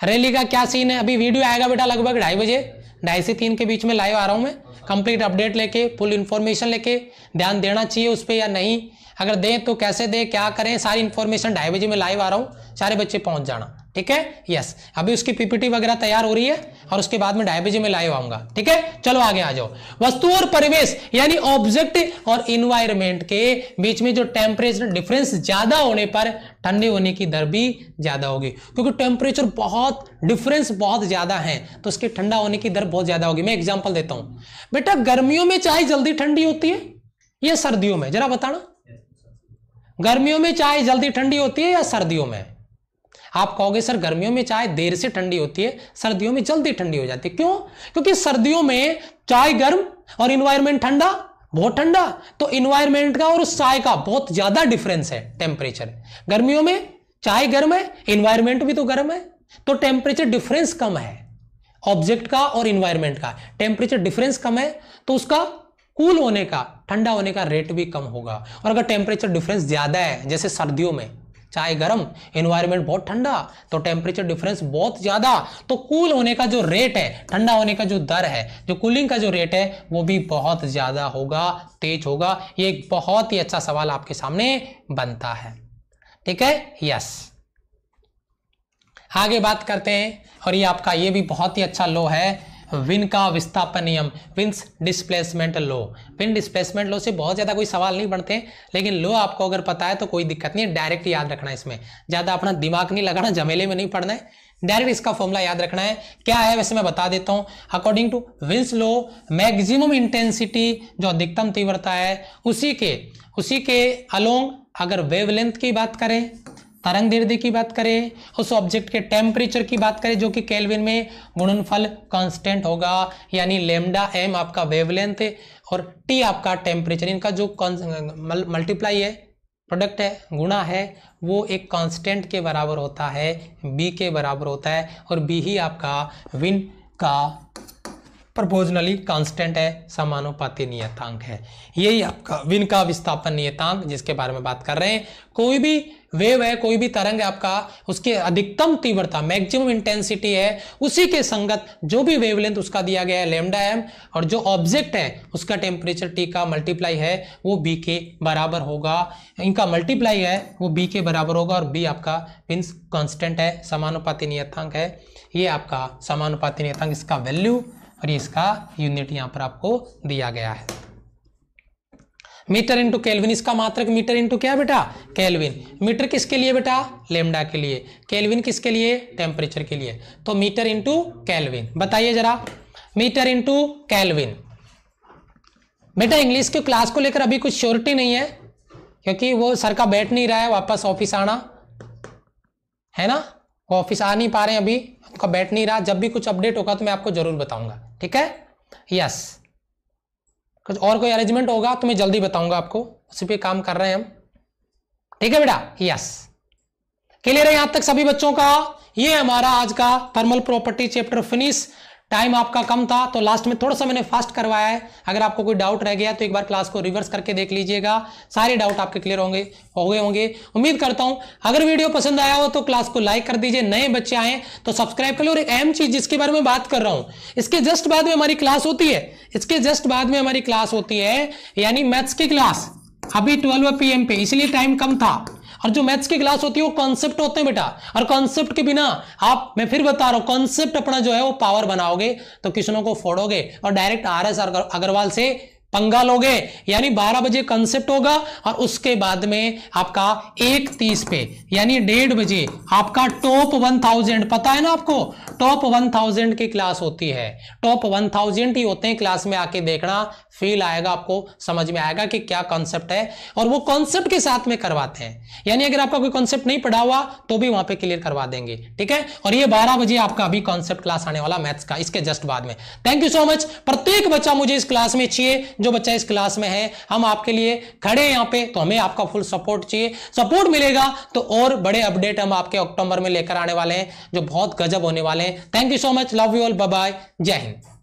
रैली का क्या सीन है? अभी वीडियो आएगा बेटा लगभग ढाई बजे। ढाई से तीन के बीच में लाइव आ रहा हूँ मैं। कंप्लीट अपडेट लेके फुल इन्फॉर्मेशन लेके, ध्यान देना चाहिए उस पर या नहीं। अगर दें तो कैसे दें, क्या करें? सारी इन्फॉर्मेशन ढाई बजे में लाइव आ रहा हूँ। सारे बच्चे पहुँच जाना। ठीक है? यस अभी उसकी पीपीटी वगैरह तैयार हो रही है और उसके बाद में ढाई बजे में लाइव आऊँगा। ठीक है? चलो आगे आ जाओ। वस्तु और परिवेश यानी ऑब्जेक्ट और इन्वायरमेंट के बीच में जो टेम्परेचर डिफरेंस ज़्यादा होने पर ठंडे होने की दर भी ज़्यादा होगी। क्योंकि टेम्परेचर बहुत डिफरेंस बहुत ज़्यादा है तो उसके ठंडा होने की दर बहुत ज़्यादा होगी। मैं एग्ज़ाम्पल देता हूँ। बेटा, गर्मियों में चाय जल्दी ठंडी होती है या सर्दियों में? जरा बताना। गर्मियों में चाय जल्दी ठंडी होती है या सर्दियों में? आप कहोगे, सर, गर्मियों में चाय देर से ठंडी होती है, सर्दियों में जल्दी ठंडी हो जाती है। क्यों? क्योंकि सर्दियों में चाय गर्म और इन्वायरमेंट ठंडा, बहुत ठंडा। तो इन्वायरमेंट का और उस चाय का बहुत ज़्यादा डिफरेंस है टेम्परेचर गर्मियों में चाय गर्म है इन्वायरमेंट भी तो गर्म है। तो टेम्परेचर डिफरेंस कम है ऑब्जेक्ट का और इन्वायरमेंट का। टेम्परेचर डिफरेंस कम है तो उसका कूल होने का, ठंडा होने का रेट भी कम होगा। और अगर टेम्परेचर डिफरेंस ज़्यादा है, जैसे सर्दियों में चाहे गर्म एनवायरमेंट बहुत ठंडा तो टेम्परेचर डिफरेंस बहुत ज़्यादा तो कूल होने का जो रेट है, ठंडा होने का जो दर है, जो कूलिंग का जो रेट है, वो भी बहुत ज़्यादा होगा, तेज होगा। ये एक बहुत ही अच्छा सवाल आपके सामने बनता है। ठीक है? यस आगे बात करते हैं, और ये आपका, ये भी बहुत ही अच्छा लो है। विन का विस्थापन नियम Wien's displacement law. Wien displacement law से बहुत ज़्यादा कोई सवाल नहीं बनते, लेकिन लो आपको अगर पता है तो कोई दिक्कत नहीं है, डायरेक्ट याद रखना है इसमें। ज़्यादा अपना दिमाग नहीं लगाना जमेले में नहीं पढ़ना है। डायरेक्ट इसका फॉर्मूला याद रखना है। क्या है वैसे मैं बता देता हूँ। According to Wien's law maximum intensity जो अधिकतम तीव्रता है, उसी के उसी के अलोंग अगर वेवलेंथ की बात करें तरंग दैर्ध्य की बात करें, उस ऑब्जेक्ट के टेम्परेचर की बात करें, जो कि केल्विन में गुणनफल कांस्टेंट होगा, यानी लेमडा एम आपका वेवलेंथ और टी आपका टेम्परेचर इनका जो मल्टीप्लाई है प्रोडक्ट है, गुणा है, वो एक कांस्टेंट के बराबर होता है बी के बराबर होता है, और बी ही आपका विन का प्रपोजनली कांस्टेंट है समानुपाती नियतांक है। यही आपका विन का विस्थापन नियतांक, जिसके बारे में बात कर रहे हैं। कोई भी वेव है, कोई भी तरंग है आपका, उसके अधिकतम तीव्रता मैक्सिमम इंटेंसिटी है, उसी के संगत जो भी वेवलेंथ उसका दिया गया है लेमडा एम और जो ऑब्जेक्ट है, उसका टेम्परेचर टी का मल्टीप्लाई है, वो बी के बराबर होगा। इनका मल्टीप्लाई है, वो बी के बराबर होगा, और बी आपका मीन्स कॉन्स्टेंट है, समानुपाती नियतांक है। ये आपका समानुपाती नियतांक, इसका वैल्यू और इसका यूनिट यहाँ पर आपको दिया गया है। मीटर इंटू केल्विन इसका मात्रक मीटर इंटू क्या बेटा? केल्विन मीटर किसके लिए बेटा? लेमडा के लिए। केल्विन किसके लिए? टेम्परेचर के लिए। तो मीटर इंटू केल्विन बताइए जरा। मीटर इंटू केल्विन बेटा इंग्लिश की क्लास को लेकर अभी कुछ श्योरिटी नहीं है, क्योंकि वो सर का बैठ नहीं रहा है, वापस ऑफ़िस आना। है ना? वो ऑफ़िस आ नहीं पा रहे हैं अभी, उनका बैठ नहीं रहा। जब भी कुछ अपडेट होगा तो मैं आपको ज़रूर बताऊँगा। ठीक है? यस कुछ और कोई अरेंजमेंट होगा तो मैं जल्दी बताऊँगा आपको। उसी पे काम कर रहे हैं हम। ठीक है बेटा? यस क्लियर है यहाँ तक सभी बच्चों का? ये हमारा आज का thermal property chapter finish time आपका कम था तो लास्ट में थोड़ा सा मैंने फास्ट करवाया है। अगर आपको कोई डाउट रह गया तो एक बार क्लास को रिवर्स करके देख लीजिएगा। सारे डाउट आपके क्लियर होंगे, हो गए होंगे। उम्मीद करता हूँ, अगर वीडियो पसंद आया हो तो क्लास को लाइक कर दीजिए। नए बच्चे आए तो सब्सक्राइब कर लो। और एक अहम चीज़ जिसके बारे में बात कर रहा हूँ, इसके जस्ट बाद में हमारी क्लास होती है। इसके जस्ट बाद में हमारी क्लास होती है, यानी मैथ्स की क्लास अभी ट्वेल्व पीएम पे, इसलिए टाइम कम था। और जो मैथ्स की क्लास होती है, वो कॉन्सेप्ट होते हैं बेटा। और कॉन्सेप्ट के बिना आप, मैं फिर बता रहा हूँ कॉन्सेप्ट अपना जो है, वो पावर बनाओगे तो किसनों को फोड़ोगे? और डायरेक्ट आर एस अग्रवाल से पंगा लोगे, यानी 12 बजे कंसेप्ट होगा और उसके बाद में आपका एक तीस पे, यानी डेढ़ बजे आपका टॉप 1000 पता है ना आपको? टॉप 1000 की क्लास होती है। टॉप 1000 ही होते हैं क्लास में आके देखना फील आएगा आपको, समझ में आएगा कि क्या कॉन्सेप्ट है और वो कॉन्सेप्ट के साथ में करवाते हैं। यानी अगर आपका कोई कॉन्सेप्ट नहीं पढ़ा हुआ तो भी वहाँ पे क्लियर करवा देंगे, ठीक है? और ये 12 बजे आपका अभी कॉन्सेप्ट क्लास आने वाला मैथ्स का, इसके जस्ट बाद में। थैंक यू सो मच प्रत्येक बच्चा मुझे इस क्लास में चाहिए जो बच्चा इस क्लास में है, हम आपके लिए खड़े हैं यहाँ पे तो हमें आपका फुल सपोर्ट चाहिए। सपोर्ट मिलेगा तो और बड़े अपडेट हम आपके अक्टूबर में लेकर आने वाले हैं, जो बहुत गजब होने वाले हैं। Thank you so much love you all bye जय हिंद।